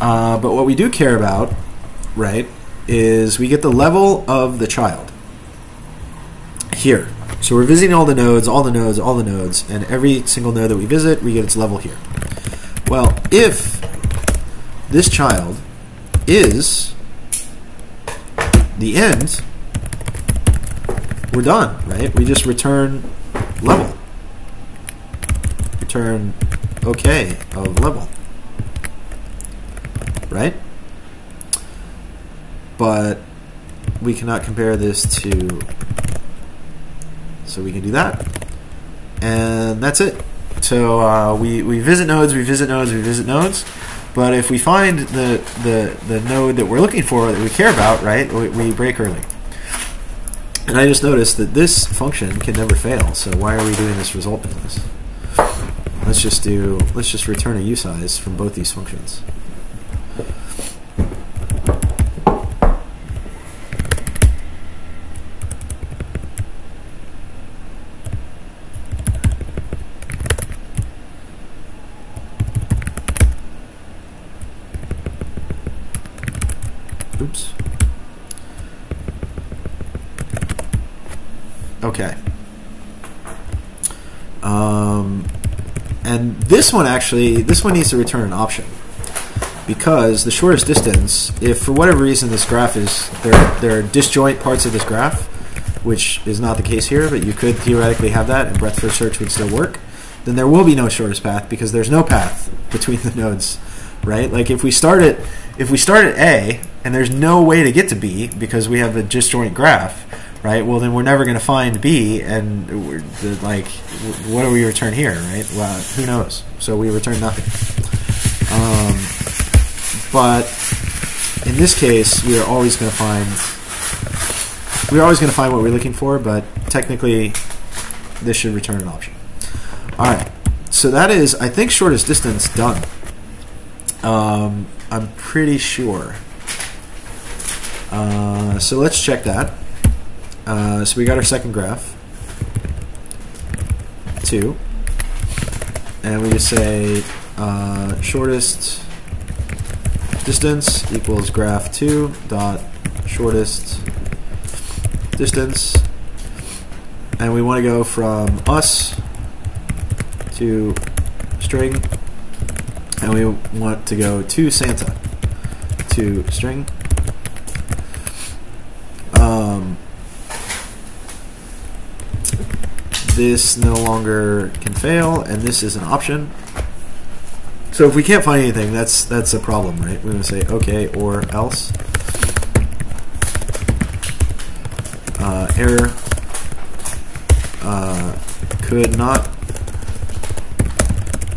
Uh, but what we do care about, right, is we get the level of the child here. So we're visiting all the nodes, all the nodes, all the nodes, and every single node that we visit, we get its level here. Well, if this child is the end, we're done, right? We just return level. Return okay of level. Right? But we cannot compare this to so we can do that. And that's it. So uh, we, we visit nodes, we visit nodes, we visit nodes. But if we find the, the, the node that we're looking for that we care about, right, we, we break early. And I just noticed that this function can never fail. So why are we doing this result business? Let's just do let's just return a usize from both these functions. Oops. Okay. Um, and this one actually, this one needs to return an option because the shortest distance, if for whatever reason this graph is there, there are disjoint parts of this graph, which is not the case here, but you could theoretically have that, and breadth first search would still work. Then there will be no shortest path because there's no path between the nodes, right? Like if we start at if we start at A and there's no way to get to B because we have a disjoint graph, right? Well, then we're never going to find B, and the, like, what do we return here, right? Well, who knows? So we return nothing. Um, but in this case, we are always going to find we're always going to find what we're looking for, but technically, this should return an option. All right, so that is, I think, shortest distance done. Um, I'm pretty sure. Uh, so let's check that. Uh, so we got our second graph. Two. And we just say uh, shortest distance equals graph 2 dot shortest distance. And we want to go from us to string. And we want to go to Santa to string. Um, this no longer can fail, and this is an option. So if we can't find anything, that's that's a problem, right? We're going to say okay or else. Uh, error uh, could not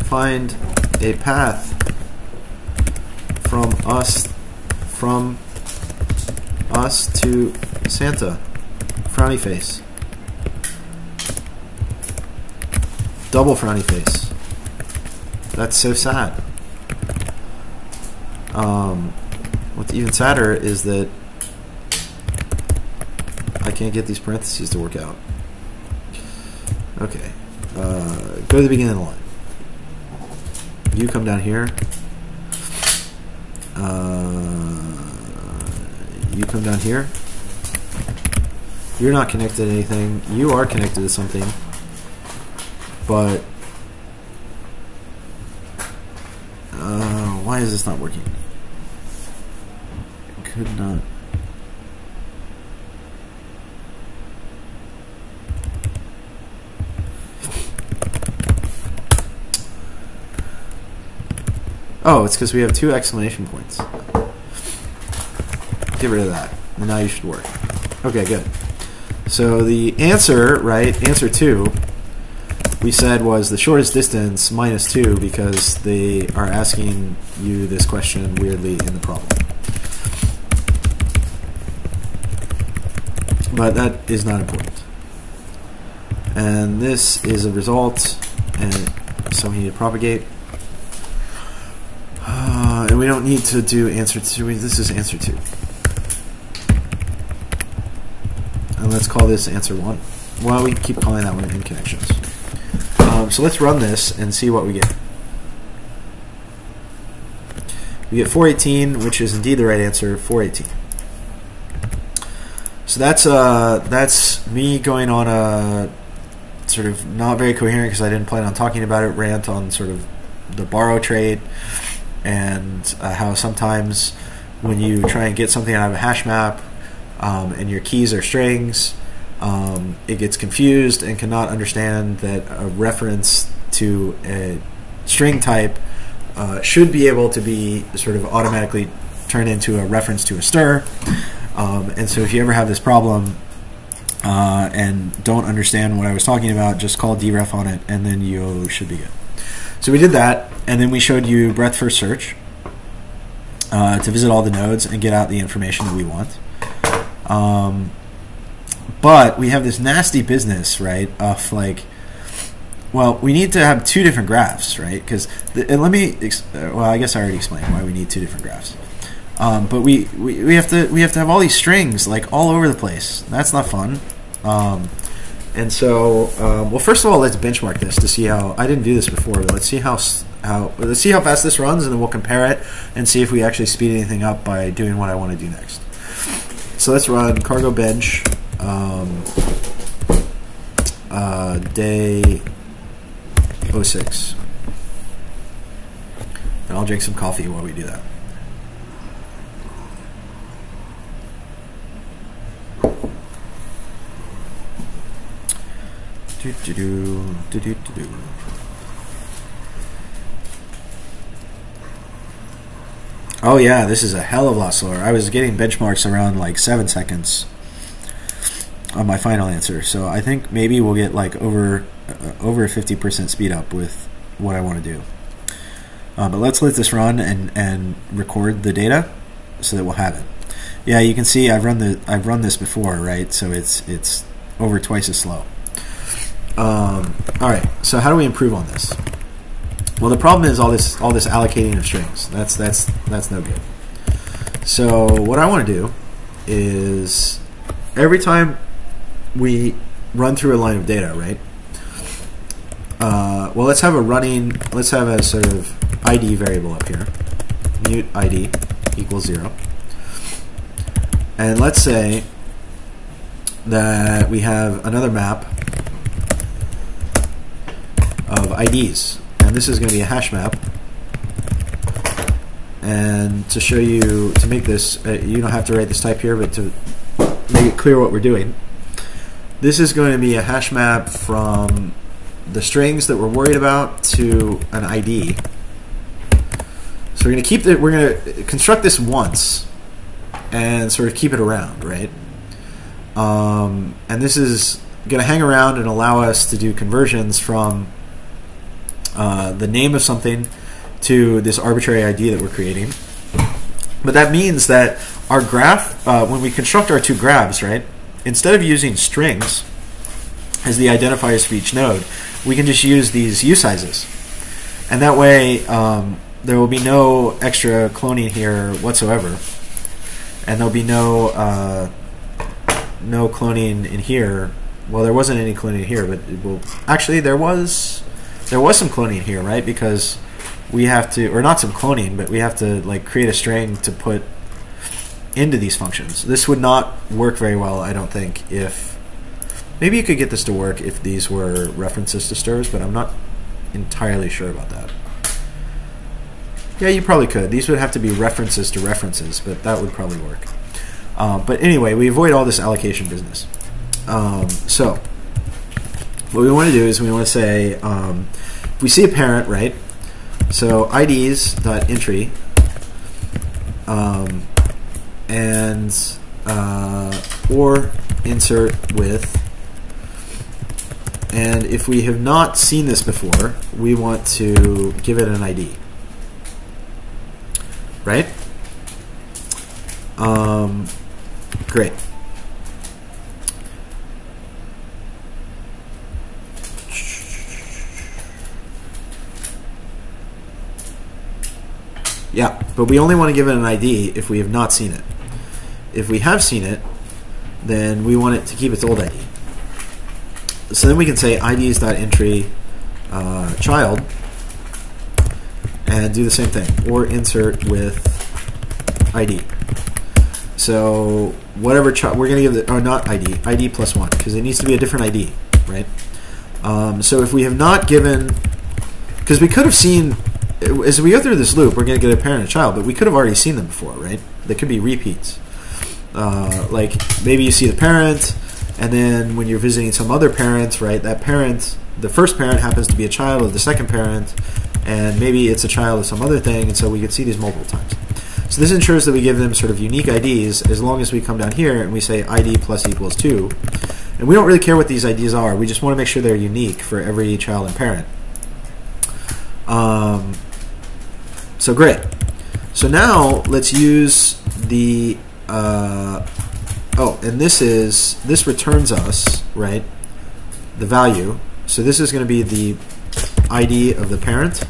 find a path from us from us to Santa. Frowny face. Double frowny face. That's so sad. Um, what's even sadder is that I can't get these parentheses to work out. Okay. Uh, go to the beginning of the line. You come down here. Uh, you come down here. You're not connected to anything. You are connected to something. But uh, why is this not working? It could not. Oh, it's because we have two exclamation points. Get rid of that. And now you should work. Okay, good. So the answer, right, answer 2, we said was the shortest distance minus 2 because they are asking you this question weirdly in the problem. But that is not important. And this is a result, and so we need to propagate. Uh, and we don't need to do answer 2, this is answer 2. And let's call this answer 1. Well, we keep calling that one in connections. So let's run this and see what we get. We get 418, which is indeed the right answer, 418. So that's uh, that's me going on a sort of not very coherent because I didn't plan on talking about it rant on sort of the borrow trade and uh, how sometimes when you try and get something out of a hash map um, and your keys are strings, um, it gets confused and cannot understand that a reference to a string type uh, should be able to be sort of automatically turned into a reference to a str. Um, and so if you ever have this problem uh, and don't understand what I was talking about, just call deref on it and then you should be good. So we did that, and then we showed you breadth first search uh, to visit all the nodes and get out the information that we want. Um, but we have this nasty business, right, of like, well, we need to have two different graphs, right? Because let me, well, I guess I already explained why we need two different graphs. Um, but we, we, we have to we have to have all these strings like all over the place. That's not fun. Um, and so, um, well, first of all, let's benchmark this to see how I didn't do this before, but let's see how how let's see how fast this runs, and then we'll compare it and see if we actually speed anything up by doing what I want to do next. So let's run cargo bench um, uh, day 06. And I'll drink some coffee while we do that. Do, do, do, do, do, do. Oh yeah, this is a hell of a lot slower. I was getting benchmarks around like seven seconds on my final answer, so I think maybe we'll get like over uh, over a fifty percent speed up with what I want to do. Uh, but let's let this run and and record the data so that we'll have it. Yeah, you can see I've run the I've run this before, right? So it's it's over twice as slow. Um, all right, so how do we improve on this? Well, the problem is all this all this allocating of strings. That's that's that's no good. So what I want to do is every time we run through a line of data, right? Uh, well, let's have a running. Let's have a sort of ID variable up here. Mut ID equals zero, and let's say that we have another map of IDs and this is going to be a hash map. And to show you, to make this, uh, you don't have to write this type here, but to make it clear what we're doing, this is going to be a hash map from the strings that we're worried about to an ID. So we're going to keep it, we're going to construct this once and sort of keep it around, right? Um, and this is going to hang around and allow us to do conversions from uh, the name of something to this arbitrary ID that we're creating. But that means that our graph, uh, when we construct our two graphs, right, instead of using strings as the identifiers for each node, we can just use these usizes. And that way, um, there will be no extra cloning here whatsoever. And there'll be no uh, no cloning in here. Well, there wasn't any cloning here, but will, actually there was there was some cloning here, right? Because we have to, or not some cloning, but we have to like create a string to put into these functions. This would not work very well, I don't think, if maybe you could get this to work if these were references to strs, but I'm not entirely sure about that. Yeah, you probably could. These would have to be references to references, but that would probably work. Um, but anyway, we avoid all this allocation business. Um, so what we want to do is we want to say um, we see a parent, right? So IDs dot entry, um, and uh, or insert with, and if we have not seen this before, we want to give it an ID. Right? Um, great. Yeah, but we only want to give it an ID if we have not seen it. If we have seen it, then we want it to keep its old ID. So then we can say IDs.entry uh, child and do the same thing, or insert with ID. So whatever child we're going to give it, or not ID, ID plus one, because it needs to be a different ID, right? Um, so if we have not given, because we could have seen as we go through this loop, we're going to get a parent and a child, but we could have already seen them before, right? They could be repeats. Uh, like maybe you see the parent, and then when you're visiting some other parent, right? That parent, the first parent happens to be a child of the second parent, and maybe it's a child of some other thing, and so we could see these multiple times. So this ensures that we give them sort of unique IDs as long as we come down here and we say ID plus equals 2. And we don't really care what these IDs are. We just want to make sure they're unique for every child and parent. Um, so great. So now let's use the uh, oh, and this is this returns us right the value. So this is going to be the ID of the parent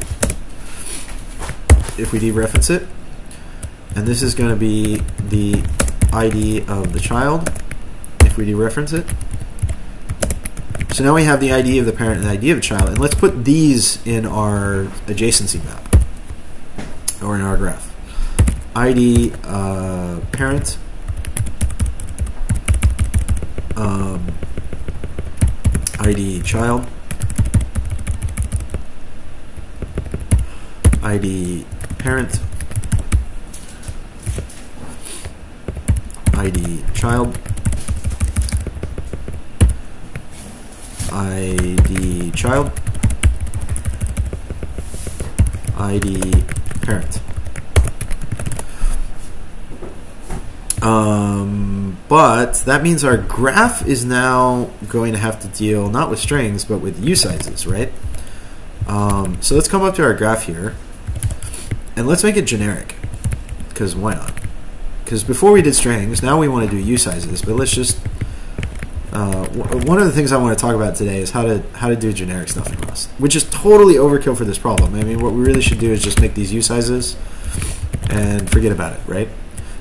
if we dereference it, and this is going to be the ID of the child if we dereference it. So now we have the ID of the parent and the ID of the child, and let's put these in our adjacency map or in our graph. ID uh, parent. Um, ID child. ID parent. ID child. ID child. ID parent. Um, but that means our graph is now going to have to deal not with strings, but with usizes, right? Um, so let's come up to our graph here, and let's make it generic, because why not? Because before we did strings, now we want to do usizes, but let's just uh, one of the things I want to talk about today is how to how to do generic stuff in Rust, which is totally overkill for this problem. I mean, what we really should do is just make these usizes and forget about it, right?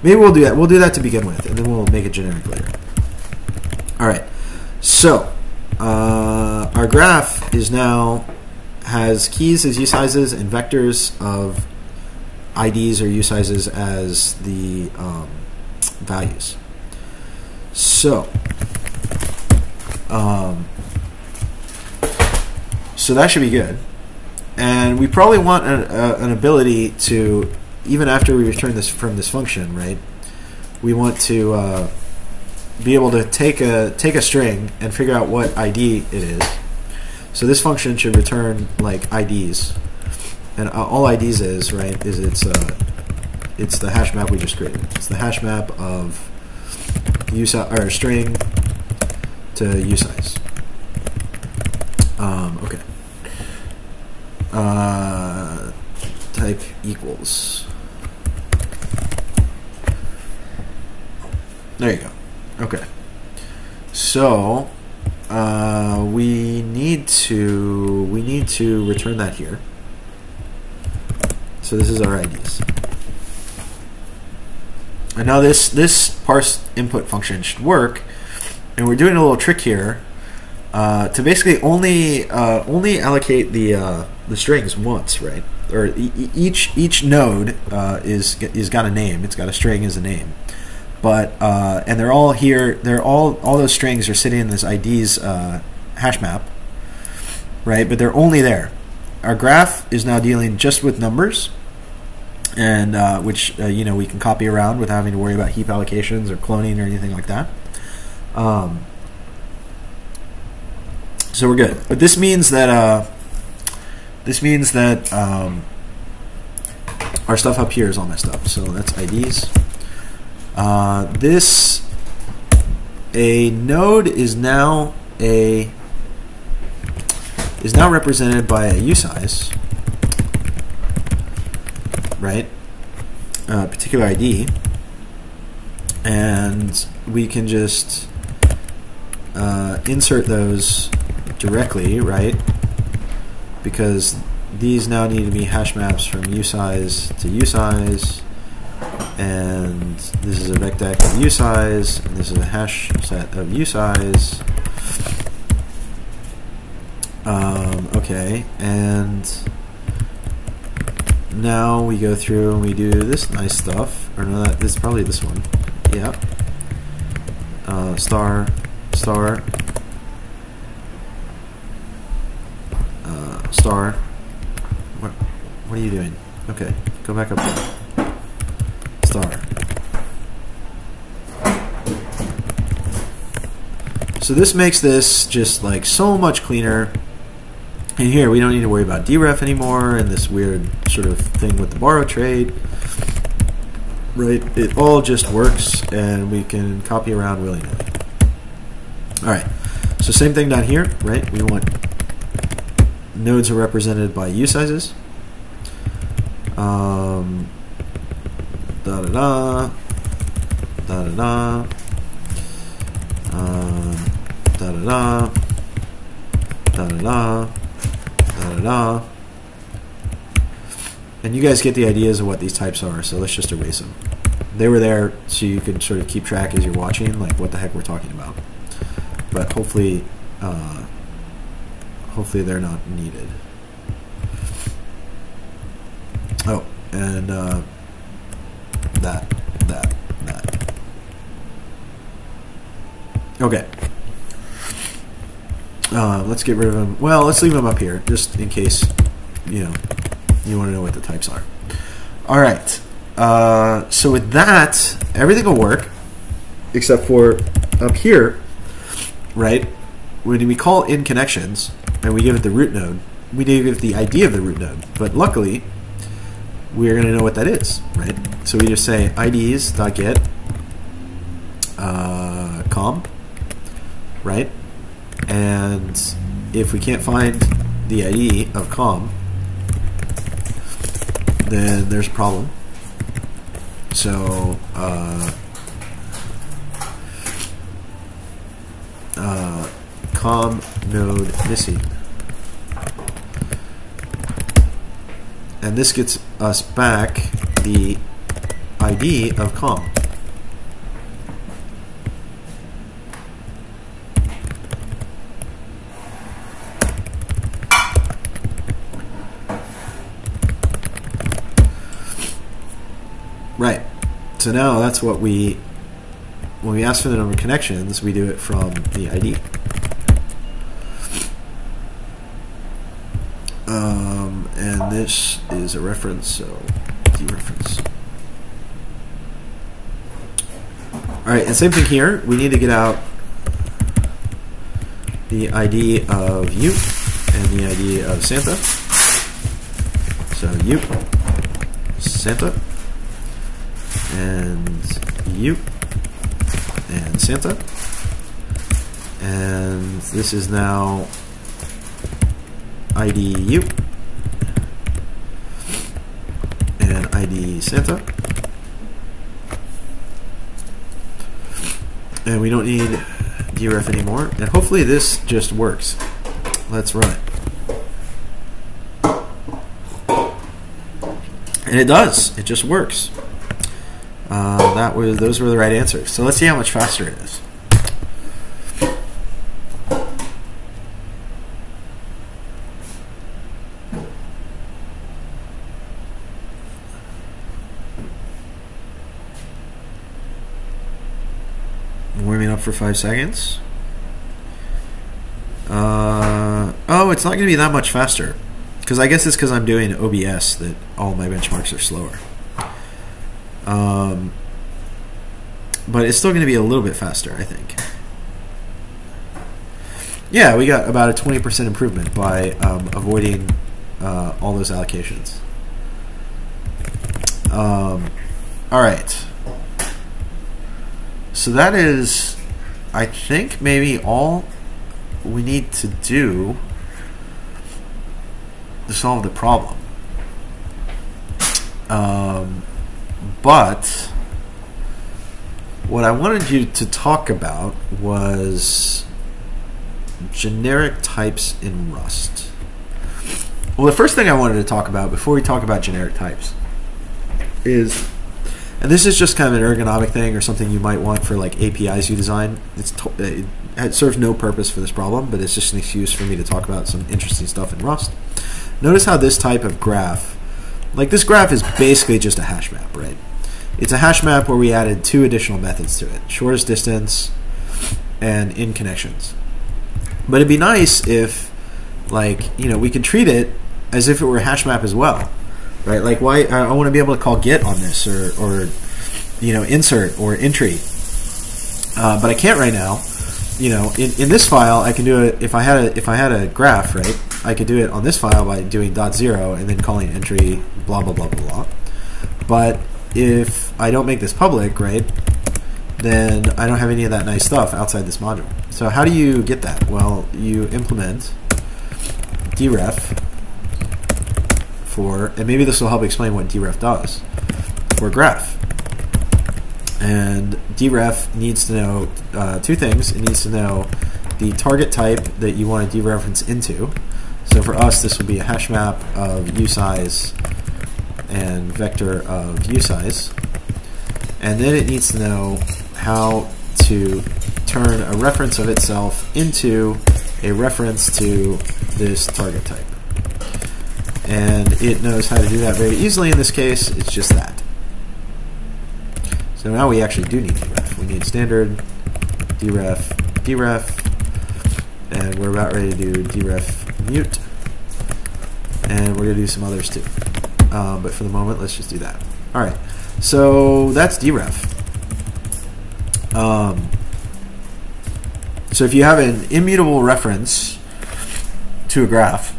Maybe we'll do that. We'll do that to begin with, and then we'll make it generic later. All right. So uh, our graph is now has keys as usizes and vectors of IDs or usizes as the um, values. So um, so that should be good. And we probably want a, a, an ability to, even after we return this from this function, right? We want to uh, be able to take a take a string and figure out what ID it is. So this function should return like IDs, and all IDs is right is it's uh, it's the hash map we just created. It's the hash map of use or string to usize. Um, okay. Uh, type equals. There you go. Okay. So uh, we need to we need to return that here. So this is our IDs. And now this this parse input function should work and we're doing a little trick here uh, to basically only uh, only allocate the uh, the strings once, right? Or e each each node uh, is is got a name. It's got a string as a name, but uh, and they're all here. They're all all those strings are sitting in this ID's uh, hash map, right? But they're only there. Our graph is now dealing just with numbers, and which you know we can copy around without having to worry about heap allocations or cloning or anything like that. Um, so we're good. But this means that uh, this means that um, our stuff up here is all messed up. So that's IDs. Uh, this a node is now a is now represented by a size, right? A particular ID, and we can just uh, insert those directly, right? Because these now need to be hash maps from usize to usize, and this is a VecDeque of usize, and this is a hash set of usize. Um, okay, and now we go through and we do this nice stuff. Or no, that this is probably this one. Yeah. Uh, star, star, uh, star. What? What are you doing? Okay, go back up there. Star. So this makes this just like so much cleaner. And here we don't need to worry about deref anymore and this weird sort of thing with the borrow trait. Right? It all just works and we can copy around willy-nilly. Alright. So same thing down here, right? We want nodes are represented by usizes. Um, da da da, da da da, uh, da da da, da da da, da da. And you guys get the ideas of what these types are, so let's just erase them. They were there so you could sort of keep track as you're watching, like what the heck we're talking about. But hopefully, uh, hopefully they're not needed. Oh, and uh, that, that, that. Okay. Uh, let's get rid of them. Well, let's leave them up here, just in case, you know, you want to know what the types are. All right. Uh, so with that, everything will work, except for up here, right? When we call in connections and we give it the root node, we give it the ID of the root node. But luckily, we're going to know what that is, right? So we just say ids.get uh, com, right? And if we can't find the ID of com, then there's a problem. So, uh, uh, com node missing. And this gets us back the ID of com. Right. So now that's what we, when we ask for the number of connections, we do it from the ID. Um, and this is a reference, so dereference. All right, and same thing here. We need to get out the ID of you and the ID of Santa. So you, Santa, and you, and Santa. And this is now ID you and Santa. And we don't need deref anymore. And hopefully this just works. Let's run it. And it does. It just works. Uh, that was those were the right answers. So let's see how much faster it is. warming up for five seconds. Uh, oh, it's not going to be that much faster. Because I guess it's because I'm doing OBS that all my benchmarks are slower. Um, but it's still going to be a little bit faster, I think. Yeah, we got about a 20% improvement by um, avoiding uh, all those allocations. Um, all right. So that is I think maybe all we need to do to solve the problem. Um, but what I wanted you to talk about was generic types in Rust. Well, the first thing I wanted to talk about before we talk about generic types is, and this is just kind of an ergonomic thing or something you might want for like APIs you design. It serves no purpose for this problem, but it's just an excuse for me to talk about some interesting stuff in Rust. Notice how this type of graph, like this graph is basically just a hash map, right? It's a hash map where we added two additional methods to it, shortest distance and in connections. But it'd be nice if, like, you know, we could treat it as if it were a hash map as well, right? Like, why I, want to be able to call get on this or, or you know, insert or entry, uh, but I can't right now. You know, in, in this file, I can do it if I had a if I had a graph, right? I could do it on this file by doing dot zero and then calling entry blah blah blah blah blah. But if I don't make this public, right, then I don't have any of that nice stuff outside this module. So how do you get that? Well, you implement deref for, and maybe this will help explain what deref does, for graph. And deref needs to know uh, two things. It needs to know the target type that you want to dereference into. So for us, this would be a hash map of usize and vector of usize. And then it needs to know how to turn a reference of itself into a reference to this target type and it knows how to do that very easily in this case. It's just that. So now we actually do need deref. We need standard, deref, deref, and we're about ready to do deref mut, and we're going to do some others too. Um, but for the moment, let's just do that. All right, so that's deref. Um, so if you have an immutable reference to a graph,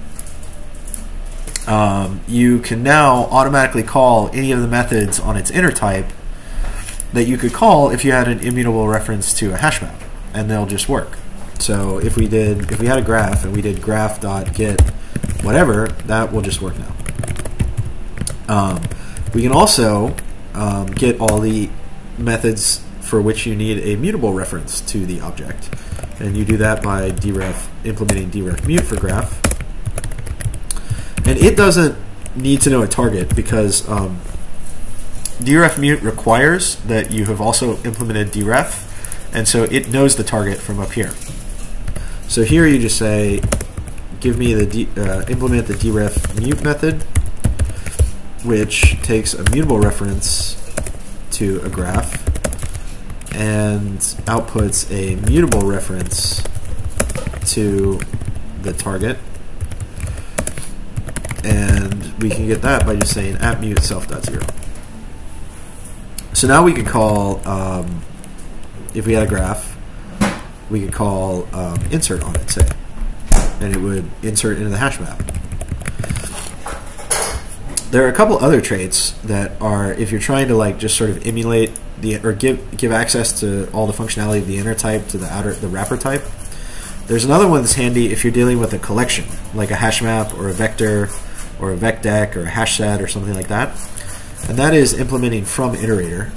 um, you can now automatically call any of the methods on its inner type that you could call if you had an immutable reference to a hash map, and they'll just work. So if we did, if we had a graph and we did graph.get whatever, that will just work now. Um, we can also um, get all the methods for which you need a mutable reference to the object, and you do that by deref implementing deref mut for graph and it doesn't need to know a target because um, deref mut requires that you have also implemented deref, and so it knows the target from up here. So here you just say, give me the uh, implement the deref mut method, which takes a mutable reference to a graph and outputs a mutable reference to the target and we can get that by just saying at mut self dot zero. So now we could call, um, if we had a graph, we could call um, insert on it, say, and it would insert into the hash map. There are a couple other traits that are, if you're trying to like just sort of emulate the or give give access to all the functionality of the inner type to the outer the wrapper type. There's another one that's handy if you're dealing with a collection, like a hash map or a vector or a VecDeque or a hash set or something like that. And that is implementing from iterator.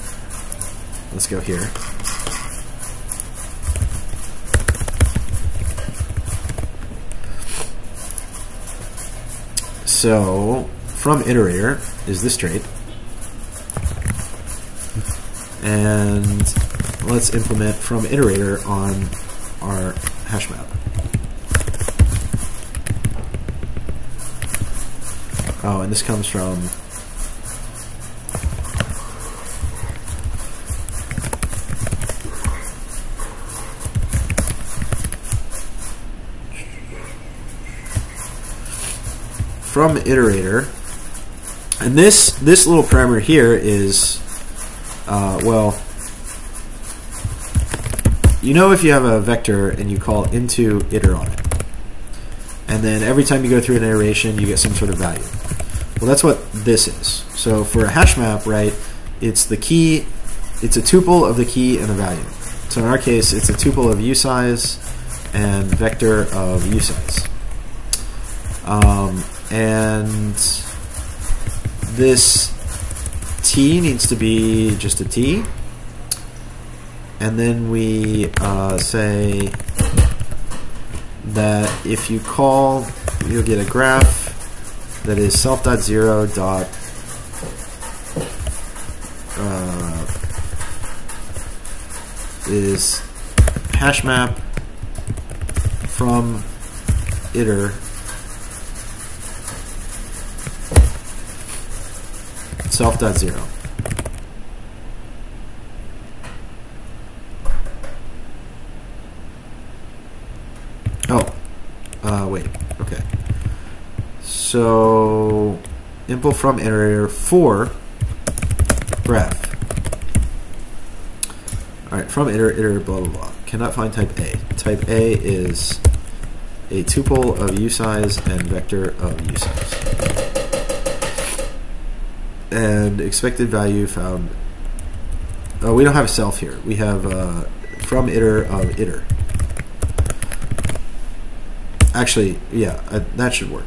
Let's go here. So from iterator is this trait. And let's implement from iterator on our hash map. Oh, and this comes from from iterator. And this this little parameter here is uh, well you know if you have a vector and you call into iter on it. And then every time you go through an iteration you get some sort of value that's what this is. So for a hash map, right, it's the key, it's a tuple of the key and the value. So in our case, it's a tuple of usize and vector of usize. Um, and this t needs to be just a t. And then we uh, say that if you call, you'll get a graph that is self.zero dot uh, is hash map from iter self.zero. Oh, uh, wait, okay. So, impl from iterator for graph. Alright, from iter, iter, blah, blah, blah. Cannot find type A. Type A is a tuple of usize and vector of usize. And expected value found. Oh, we don't have a self here. We have uh, from iter of iter. Actually, yeah, uh, that should work.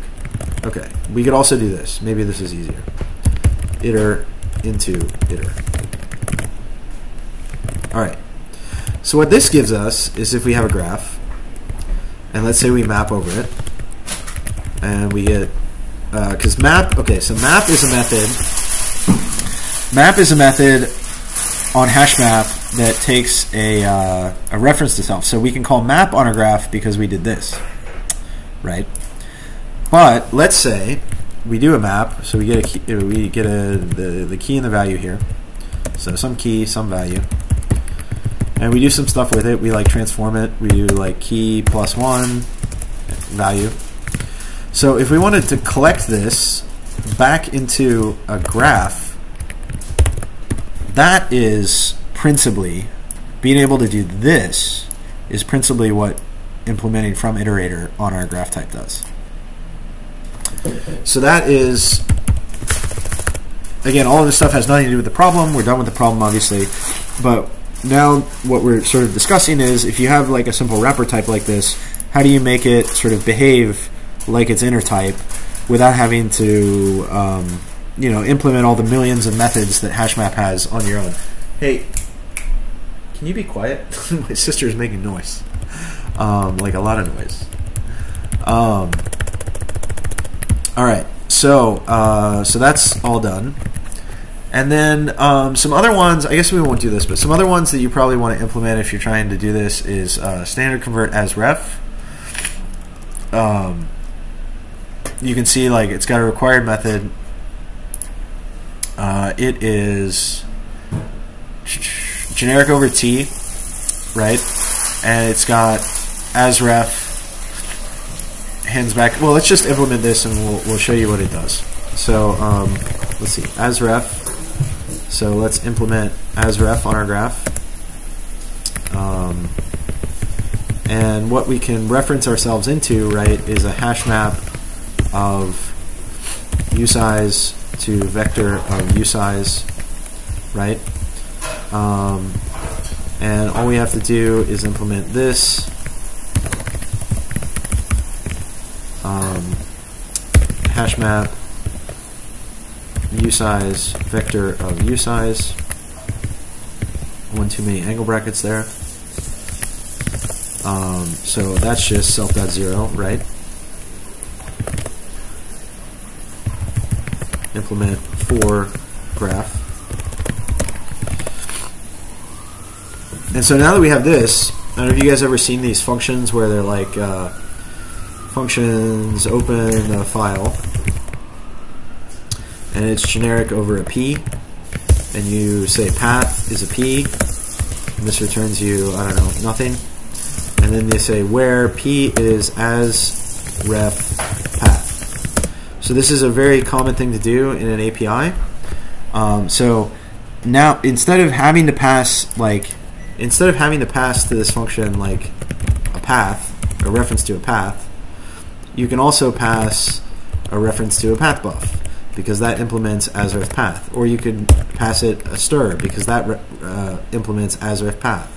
Okay, we could also do this. Maybe this is easier. Iter into iter. All right. So what this gives us is if we have a graph, and let's say we map over it, and we get because uh, map. Okay, so map is a method. Map is a method on hash map that takes a uh, a reference to self. So we can call map on a graph because we did this, right? But let's say we do a map, so we get a key, uh, we get a the the key and the value here. So some key, some value, and we do some stuff with it. We like transform it. We do like key plus one value. So if we wanted to collect this back into a graph, that is principally being able to do this is principally what implementing from iterator on our graph type does. So that is, again, all of this stuff has nothing to do with the problem. We're done with the problem, obviously. But now what we're sort of discussing is if you have like a simple wrapper type like this, how do you make it sort of behave like its inner type without having to, um, you know, implement all the millions of methods that HashMap has on your own? Hey, can you be quiet? My sister is making noise, um, like a lot of noise. Um, all right, so uh, so that's all done. And then um, some other ones, I guess we won't do this, but some other ones that you probably want to implement if you're trying to do this is uh, standard convert as ref. Um, you can see like it's got a required method. Uh, it is generic over t, right? And it's got as ref hands back. Well, let's just implement this and we'll, we'll show you what it does. So um, let's see, as ref. So let's implement as ref on our graph. Um, and what we can reference ourselves into, right, is a hash map of usize to vector of usize, right? Um, and all we have to do is implement this um, hash map usize vector of usize. One too many angle brackets there. Um, so that's just self dot zero, right? Implement for graph. And so now that we have this, I don't know if you guys ever seen these functions where they're like uh, functions open a file. And it's generic over a p. And you say path is a p. And this returns you I don't know nothing. And then you say where p is as ref path. So this is a very common thing to do in an API um, so now instead of having to pass like instead of having to pass to this function like a path a reference to a path you can also pass a reference to a PathBuf because that implements asref path. Or you could pass it a str because that uh, implements asref path.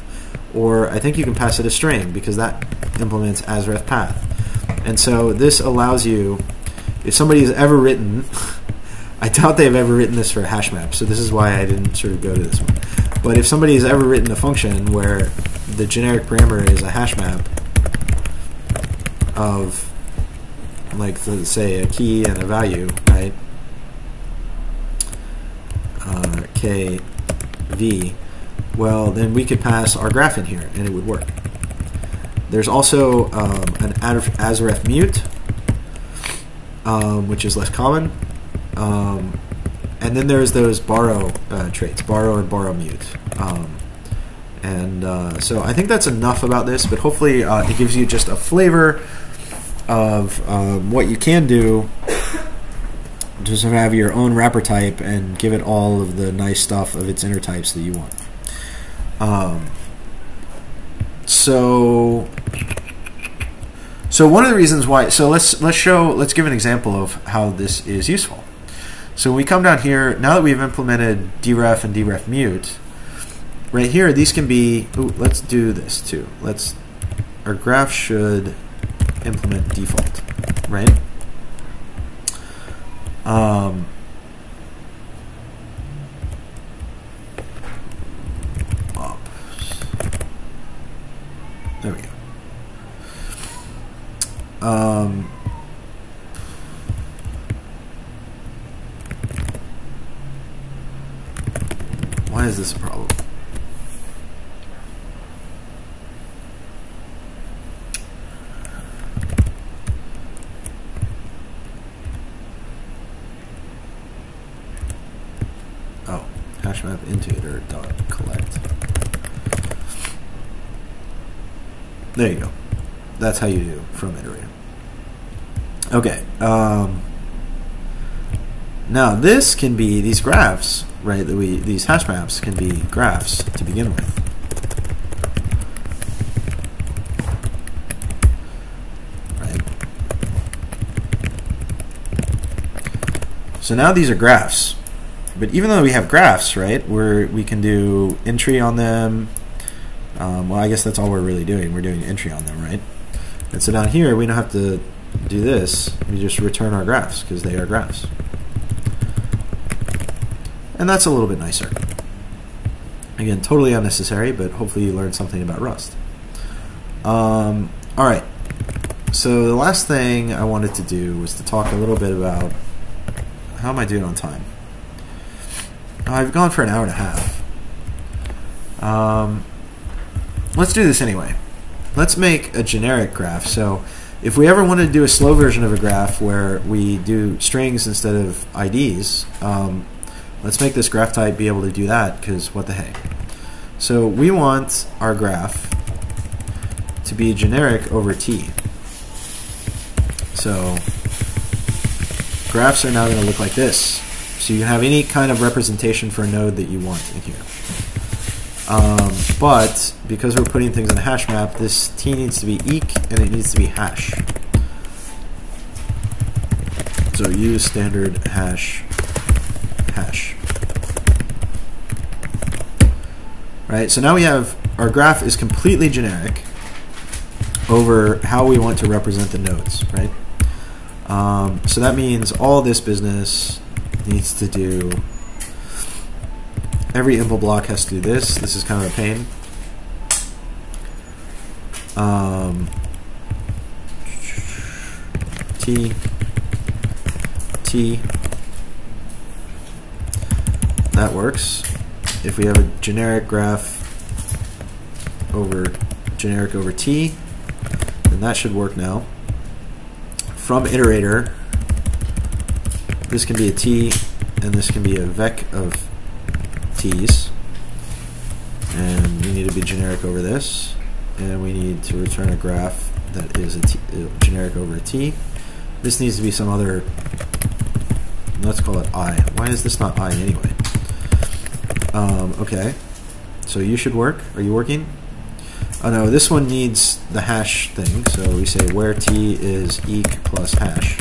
or I think you can pass it a string because that implements asref path. And so this allows you, if somebody has ever written, I doubt they've ever written this for a hash map, so this is why I didn't sort of go to this one. But if somebody has ever written a function where the generic parameter is a hash map of, like, say, a key and a value, right? Uh, k, v, well, then we could pass our graph in here, and it would work. There's also um, an asref mut, um, which is less common. Um, and then there's those borrow uh, traits, borrow and borrow mut. Um, and uh, so I think that's enough about this, but hopefully uh, it gives you just a flavor of um, what you can do of have your own wrapper type and give it all of the nice stuff of its inner types that you want. Um, so so one of the reasons why so let's let's show let's give an example of how this is useful. So we come down here now that we've implemented deref and deref mut. Right here, these can be. Ooh, let's do this too. Let's our graph should implement default, right? Um, There we go. Um, why is this a problem? Oh, hash map into dot collect. There you go. That's how you do from iterator. Okay. Um, now this can be these graphs, right? That we these hash maps can be graphs to begin with. Right. So now these are graphs. But even though we have graphs, right, where we can do entry on them, um, well, I guess that's all we're really doing. We're doing entry on them, right? And so down here, we don't have to do this. We just return our graphs because they are graphs. And that's a little bit nicer. Again, totally unnecessary, but hopefully you learned something about Rust. Um, all right. So the last thing I wanted to do was to talk a little bit about how am I doing on time? I've gone for an hour and a half. Um, let's do this anyway. Let's make a generic graph. So if we ever wanted to do a slow version of a graph where we do strings instead of IDs, um, let's make this graph type be able to do that because what the heck. So we want our graph to be generic over T. So graphs are now going to look like this. So you can have any kind of representation for a node that you want in here. Um, but because we're putting things in a hash map, this t needs to be eq and it needs to be hash. So use standard hash hash. Right, so now we have our graph is completely generic over how we want to represent the nodes, right? Um, so that means all this business needs to do every impl block has to do this. This is kind of a pain. Um, T, T, that works. If we have a generic graph over generic over T, then that should work now. From iterator, this can be a T and this can be a vec of t's. And we need to be generic over this. And we need to return a graph that is a t, uh, generic over a t. This needs to be some other, let's call it i. Why is this not i anyway? Um, okay, so you should work. Are you working? Oh no, this one needs the hash thing. So we say where t is eq plus hash.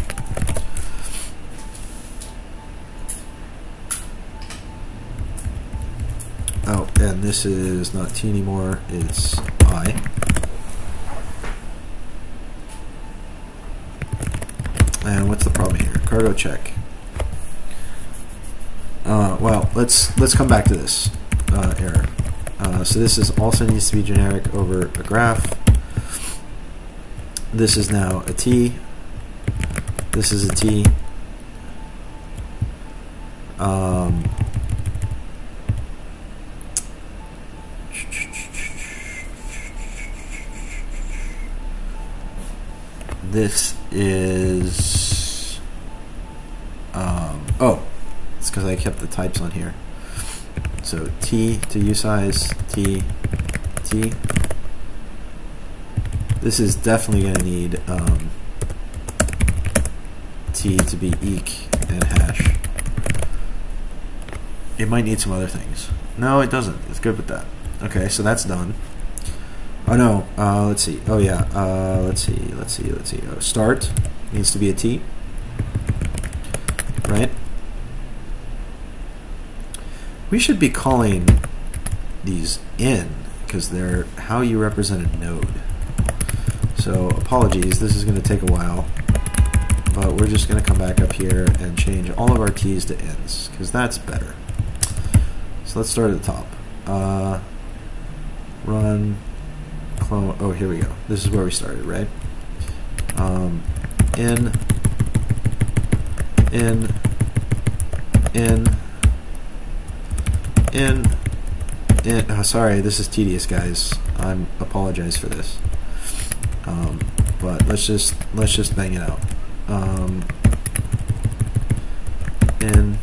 And this is not t anymore, it's i. And what's the problem here? Cargo check. Uh, well, let's let's come back to this uh, error. Uh, so this is also needs to be generic over a graph. This is now a t. This is a t. Um, this is um, oh it's because I kept the types on here. So T to usize T T. This is definitely going to need um, T to be Eq and hash. It might need some other things. No it doesn't. It's good with that. Okay so that's done Oh no, uh, let's see. Oh yeah, uh, let's see, let's see, let's see. Oh, start needs to be a T, right? We should be calling these in because they're how you represent a node. So apologies, this is going to take a while, but we're just going to come back up here and change all of our T's to ins because that's better. So let's start at the top. Uh, run Oh, here we go. This is where we started, right? Um, in, in, in, in, in. Oh, sorry, this is tedious, guys. I apologize for this. Um, but let's just let's just bang it out. Um, in.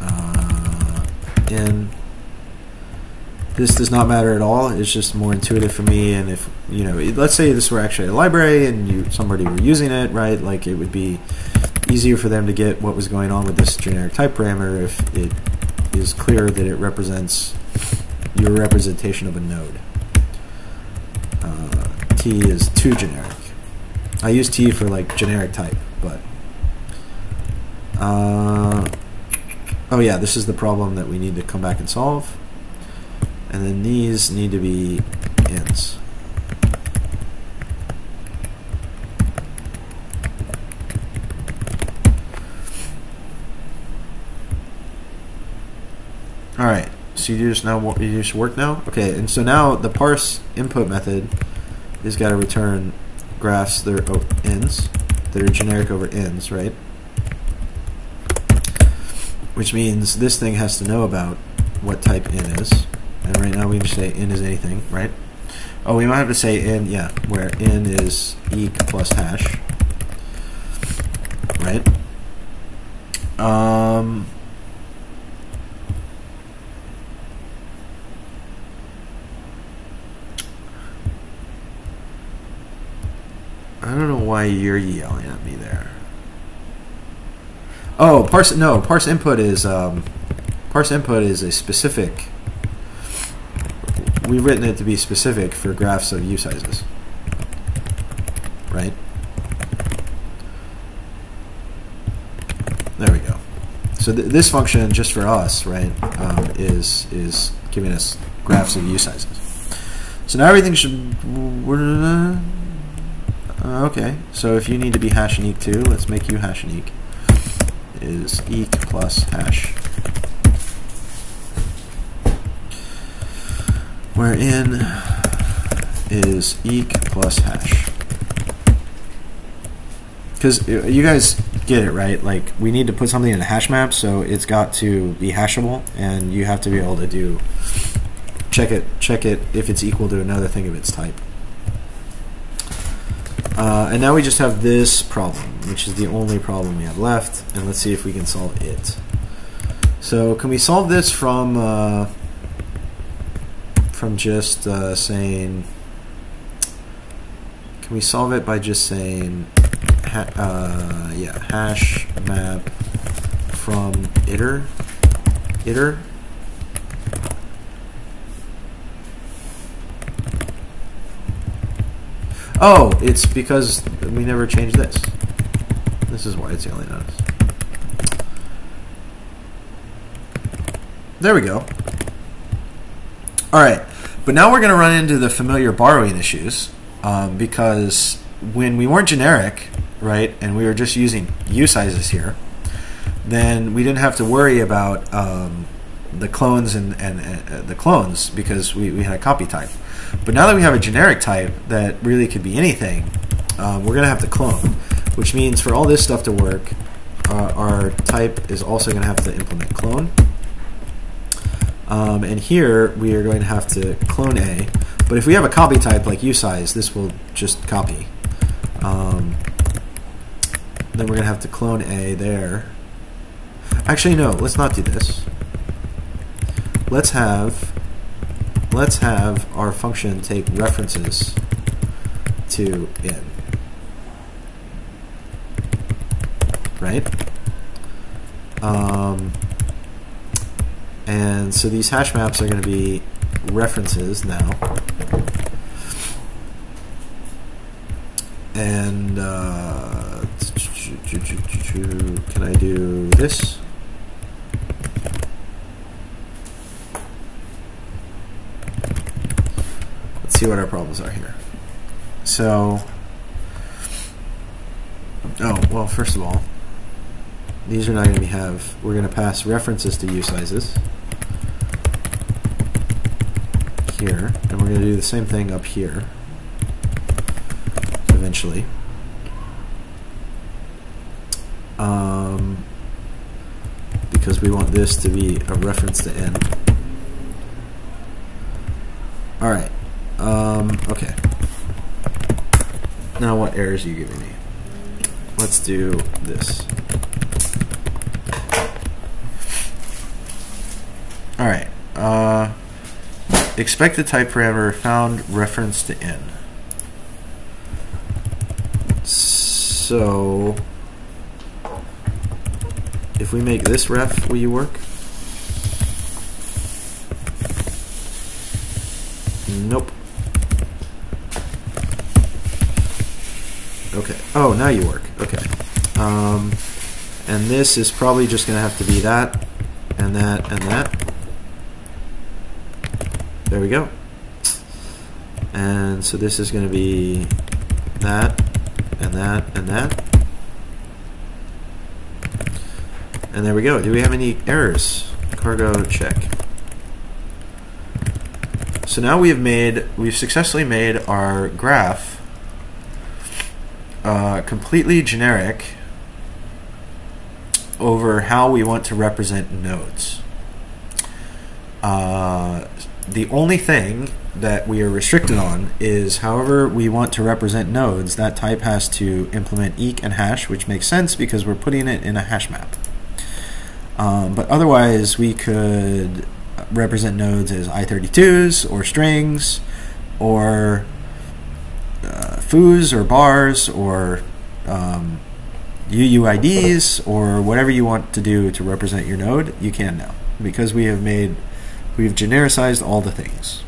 Uh, in this does not matter at all. It's just more intuitive for me. And if you know, let's say this were actually a library and you somebody were using it, right? Like it would be easier for them to get what was going on with this generic type parameter if it is clear that it represents your representation of a node. Uh, T is too generic. I use T for like generic type, but uh, oh yeah, this is the problem that we need to come back and solve. And then these need to be ints. All right, so you just now you just work now. Okay, and so now the parse input method is got to return graphs that are oh, ins that are generic over ins, right? Which means this thing has to know about what type in is. And right now we just say in is anything, right? Oh, we might have to say in, yeah, where in is eq plus hash, right? Um, I don't know why you're yelling at me there. Oh, parse no, parse input is um, parse input is a specific we've written it to be specific for graphs of usizes, right? There we go. So th this function, just for us, right, um, is is giving us graphs of usizes. So now everything should. Uh, okay, so if you need to be hash unique too, let's make you hash unique. Is eq plus hash where in is eq plus hash. Because uh, you guys get it, right? Like, we need to put something in a hash map, so it's got to be hashable, and you have to be able to do check it, check it if it's equal to another thing of its type. Uh, and now we just have this problem, which is the only problem we have left, and let's see if we can solve it. So can we solve this from uh, from just uh, saying, can we solve it by just saying, ha uh, yeah, hash map from iter, iter, Oh, it's because we never changed this. This is why it's yelling at us. There we go. All right, but now we're going to run into the familiar borrowing issues um, because when we weren't generic, right, and we were just using usizes here, then we didn't have to worry about um, the clones and, and uh, the clones because we, we had a copy type. But now that we have a generic type that really could be anything, um, we're going to have to clone, which means for all this stuff to work, uh, our type is also going to have to implement clone. Um, and here we are going to have to clone A. But if we have a copy type like usize, this will just copy. Um, then we're going to have to clone A there. Actually, no, let's not do this. Let's have let's have our function take references to in. Right? Um, and so these hash maps are going to be references now. And uh, can I do this? Let's see what our problems are here. So, oh, well, first of all, these are not going to be have, we're going to pass references to usizes here, and we're going to do the same thing up here eventually. Um, because we want this to be a reference to n. Alright. Um, okay. Now what errors are you giving me? Let's do this. Alright. Uh, expected type parameter found reference to n. So if we make this ref, will you work? Nope. Okay. Oh, now you work. Okay. Um, and this is probably just going to have to be that, and that, and that. There we go. And so this is going to be that, and that, and that. And there we go. Do we have any errors? Cargo check. So now we have made, we've successfully made our graph uh, completely generic over how we want to represent nodes. Uh, the only thing that we are restricted on is however we want to represent nodes, that type has to implement Eq and Hash, which makes sense because we're putting it in a hash map. Um, but otherwise, we could represent nodes as i32s or strings or uh, foos or bars or um, UUIDs or whatever you want to do to represent your node, you can now because we have made We've genericized all the things.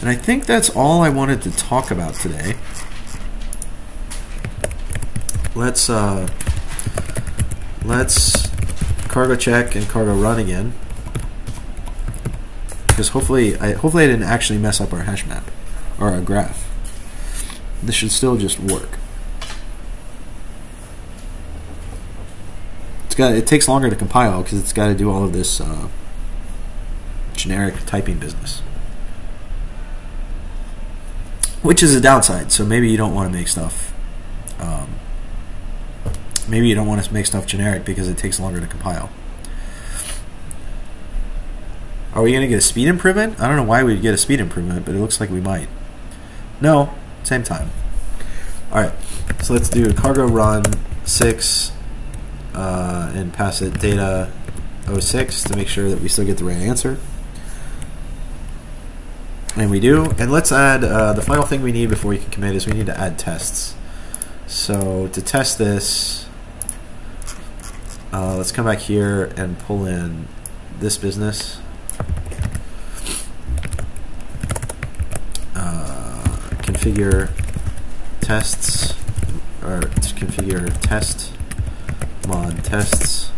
And I think that's all I wanted to talk about today. Let's uh, let's cargo check and cargo run again. Because hopefully I hopefully I didn't actually mess up our hash map or our graph. This should still just work. It's got it takes longer to compile because it's got to do all of this uh, generic typing business, which is a downside. So maybe you don't want to make stuff. Um, maybe you don't want to make stuff generic because it takes longer to compile. Are we going to get a speed improvement? I don't know why we'd get a speed improvement, but it looks like we might. No, same time. All right, so let's do cargo run 6 uh, and pass it data 06 to make sure that we still get the right answer. And we do. And let's add, uh, the final thing we need before we can commit is we need to add tests. So to test this, uh, let's come back here and pull in this business. Uh, configure tests, or configure test mod tests.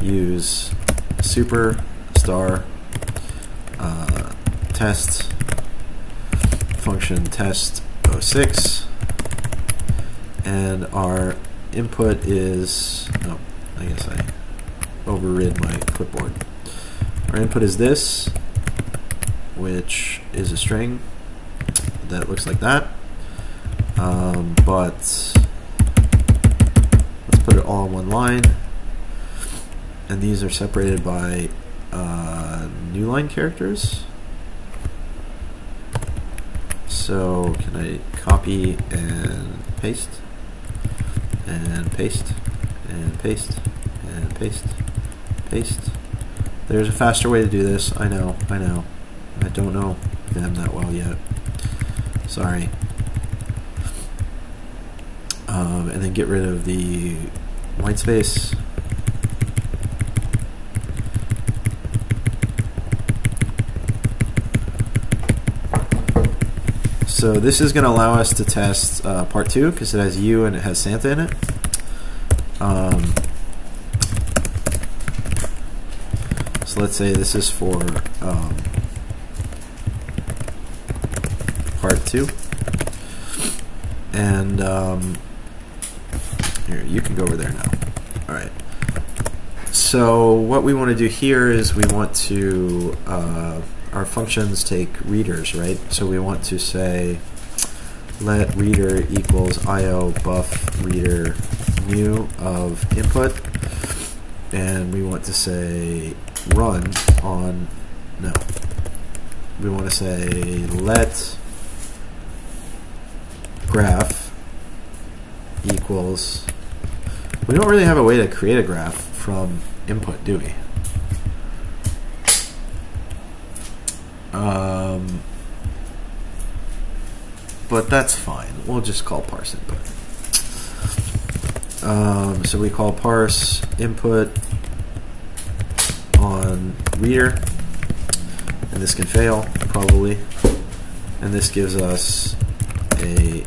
Use super star uh, test function test 06 and our input is oh I guess I overrid my clipboard. Our input is this which is a string that looks like that. Um, but put it all in one line. And these are separated by uh, new line characters. So can I copy and paste? And paste and paste and paste paste. There's a faster way to do this. I know I know. I don't know them that well yet. Sorry um, and then get rid of the white space So this is going to allow us to test uh, part two because it has you and it has Santa in it. Um, so let's say this is for um, part two. And um, here, you can go over there now. All right. So what we want to do here is we want to uh, our functions take readers, right? So we want to say let reader equals io BufReader new of input and we want to say run on no we want to say let graph equals we don't really have a way to create a graph from input do we Um, but that's fine. We'll just call parse input. Um, so we call parse input on reader, and this can fail probably. And this gives us a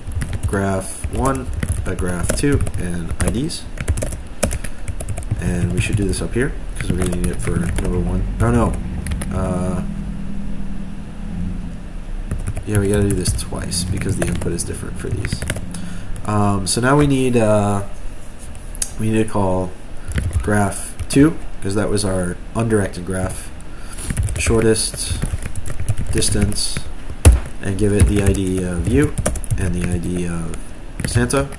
graph 1, a graph 2, and IDs. And we should do this up here because we're going to need it for number 1. Oh no. Uh, yeah, we got to do this twice because the input is different for these. Um, so now we need uh, we need to call graph two because that was our undirected graph. Shortest distance and give it the ID of you and the ID of Santa.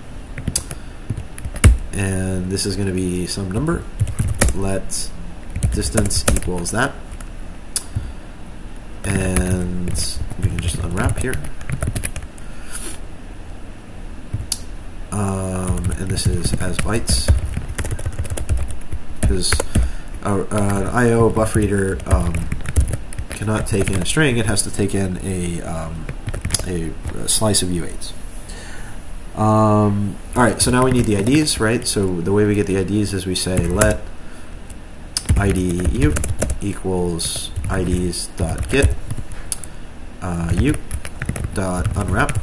And this is going to be some number. Let distance equals that. And we can just unwrap here. Um, and this is as bytes because uh, an I/O BufReader um, cannot take in a string; it has to take in a um, a, a, slice of U8s. Um, all right, so now we need the IDs, right? So the way we get the IDs is we say let ID u equals IDs dot get uh, u dot unwrap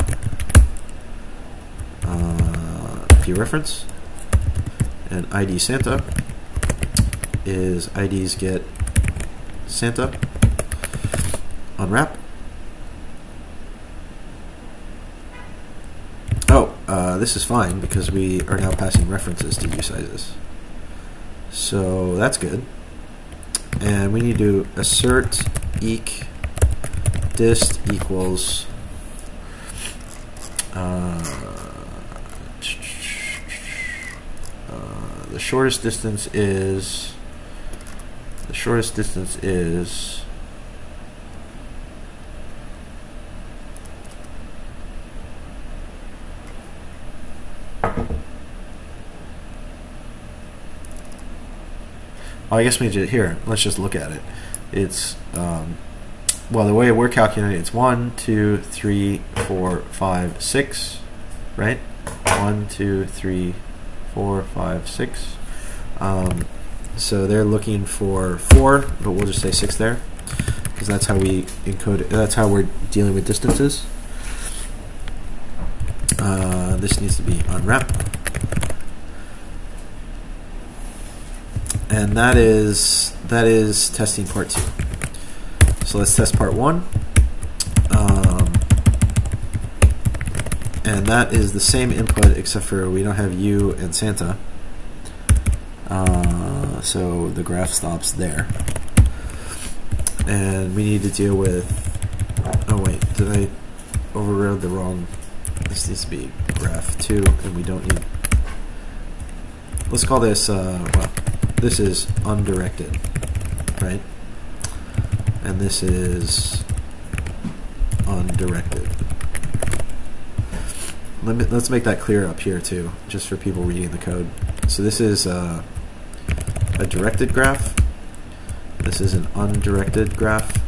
uh, p reference and id Santa is IDs get Santa unwrap. Oh, this is fine because we are now passing references to usizes. So that's good. And we need to assert eq dist equals uh, uh, the shortest distance is the shortest distance is Oh, I guess we just here. Let's just look at it. It's um, well, the way we're calculating it's one, two, three, four, five, six, right? One, two, three, four, five, six. Um, so they're looking for four, but we'll just say six there, because that's how we encode it. That's how we're dealing with distances. Uh, this needs to be unwrap. And that is that is testing part two. So let's test part one. Um, and that is the same input except for we don't have you and Santa. Uh, so the graph stops there. And we need to deal with, oh wait, did I overrode the wrong, this needs to be graph 2 and we don't need, let's call this, uh, well, this is undirected, right? And this is undirected. Let me, let's make that clear up here too, just for people reading the code. So this is uh, a directed graph. This is an undirected graph.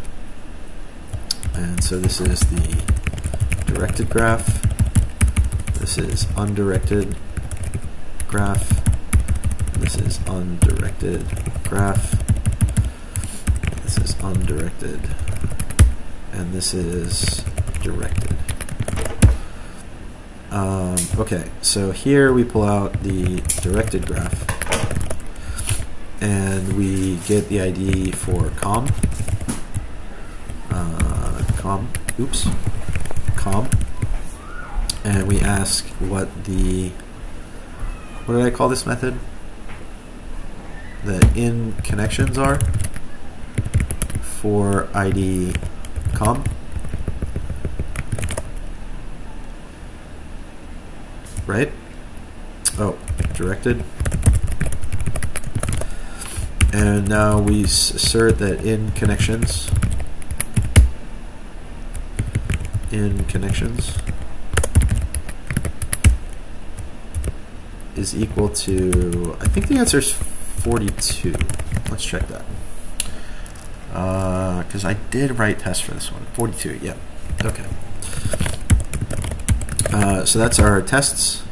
And so this is the directed graph. This is undirected graph. This is undirected graph. This is undirected. And this is directed. Um, okay, so here we pull out the directed graph and we get the ID for com. Uh, com, oops, com. And we ask what the, what did I call this method? The in connections are for ID com. right? Oh, directed. And now we assert that in connections, in connections is equal to, I think the answer is 42. Let's check that. Because uh, I did write tests for this one. 42, yeah. Okay. Uh, so that's our tests.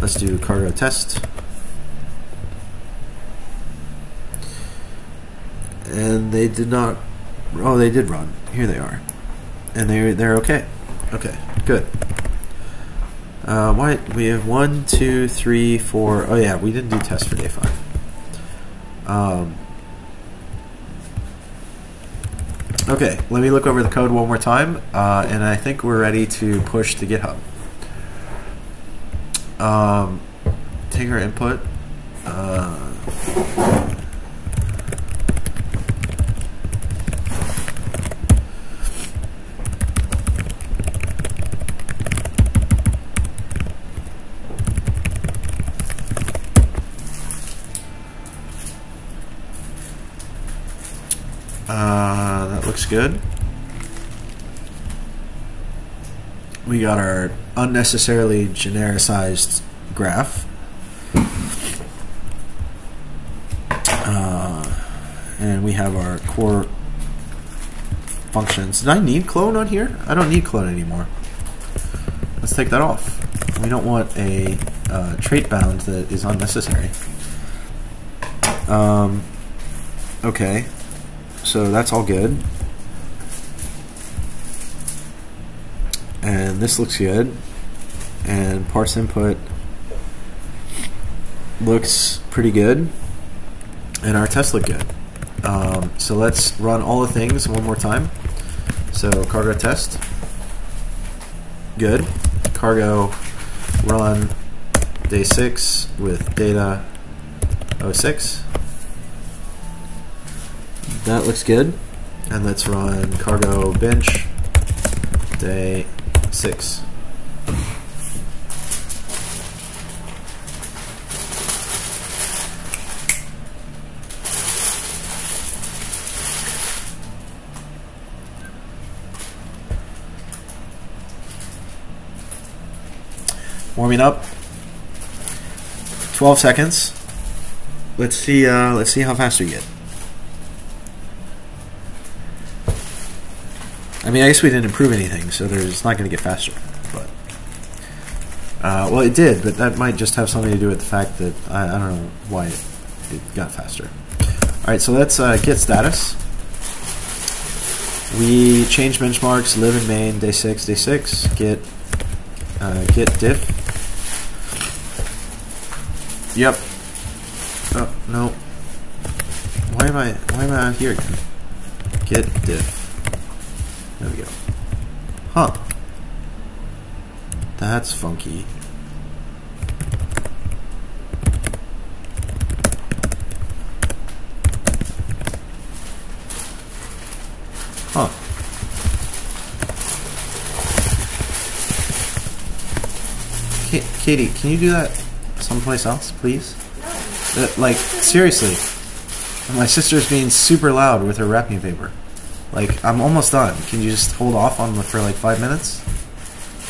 Let's do cargo test. And they did not, oh, they did run. Here they are. And they're, they're okay. Okay, good. Uh, why, we have one, two, three, four. Oh yeah, we didn't do tests for day five. Um, okay, let me look over the code one more time, uh, and I think we're ready to push to GitHub um, take our input. Uh, good. We got our unnecessarily genericized graph. Uh, and we have our core functions. Did I need clone on here? I don't need clone anymore. Let's take that off. We don't want a uh, trait bound that is unnecessary. Um, okay, so that's all good. And this looks good. And parse input looks pretty good. And our tests look good. Um, so let's run all the things one more time. So cargo test. Good. Cargo run day 6 with data 06 that looks good. And let's run cargo bench day six. Warming up. 12 seconds. Let's see uh, let's see how fast we get. I mean, I guess we didn't improve anything, so there's not going to git faster. But uh, well, it did, but that might just have something to do with the fact that I, I don't know why it, it, got faster. All right, so let's uh, git status. We change benchmarks, live in main, day six, day six. Git uh, get diff. Yep. Oh no. why am I why am I out here again? Git diff. There we go. Huh. That's funky. Huh. Ka- Katie, can you do that someplace else, please? Uh, like, seriously. My sister's being super loud with her wrapping paper. Like, I'm almost done. Can you just hold off on for like five minutes?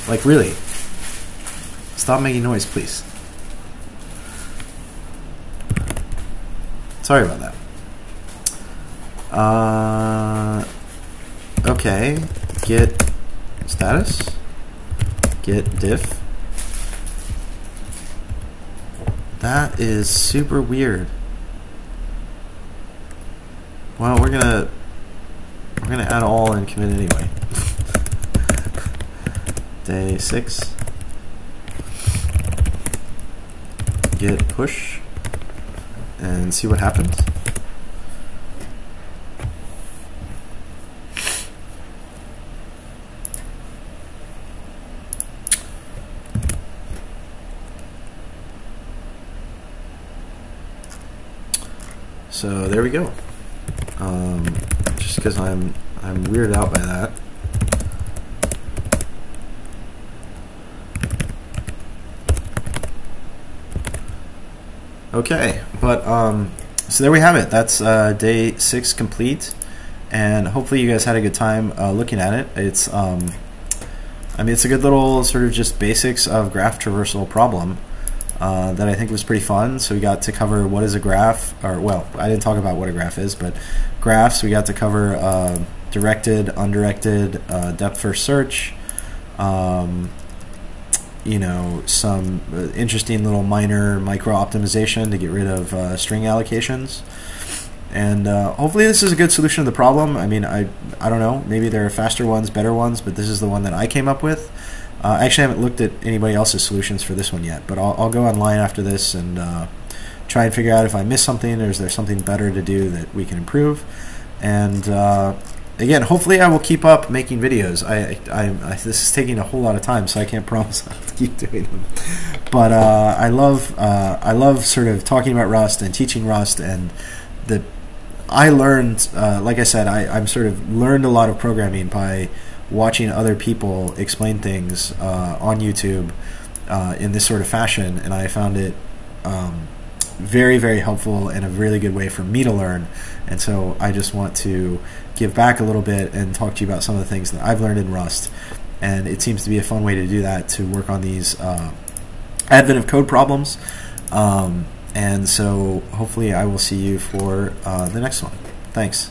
Like, really? Stop making noise, please. Sorry about that. Uh, okay. Git status. Git diff. That is super weird. Well, we're gonna we're gonna add all and commit anyway. Day six. Git push and see what happens. So there we go. Um, just because I'm I'm weirded out by that. Okay, but um, so there we have it. That's uh, day six complete, and hopefully you guys had a good time uh, looking at it. It's um, I mean it's a good little sort of just basics of graph traversal problem. Uh, that I think was pretty fun. So we got to cover what is a graph, or well, I didn't talk about what a graph is, but graphs. We got to cover uh, directed, undirected, uh, depth first search. Um, you know, some uh, interesting little minor micro optimization to get rid of uh, string allocations. And uh, hopefully, this is a good solution to the problem. I mean, I I don't know. Maybe there are faster ones, better ones, but this is the one that I came up with. Uh, I actually haven't looked at anybody else's solutions for this one yet, but I'll, I'll go online after this and uh, try and figure out if I missed something or is there something better to do that we can improve. And uh, again, hopefully, I will keep up making videos. I, I, I, this is taking a whole lot of time, so I can't promise I'll keep doing them. But uh, I love uh, I love sort of talking about Rust and teaching Rust and the. I learned, uh, like I said, I, I'm sort of learned a lot of programming by watching other people explain things uh, on YouTube uh, in this sort of fashion, and I found it um, very, very helpful and a really good way for me to learn. And so I just want to give back a little bit and talk to you about some of the things that I've learned in Rust. And it seems to be a fun way to do that to work on these uh, advent of code problems. Um, and so hopefully I will see you for uh, the next one. Thanks.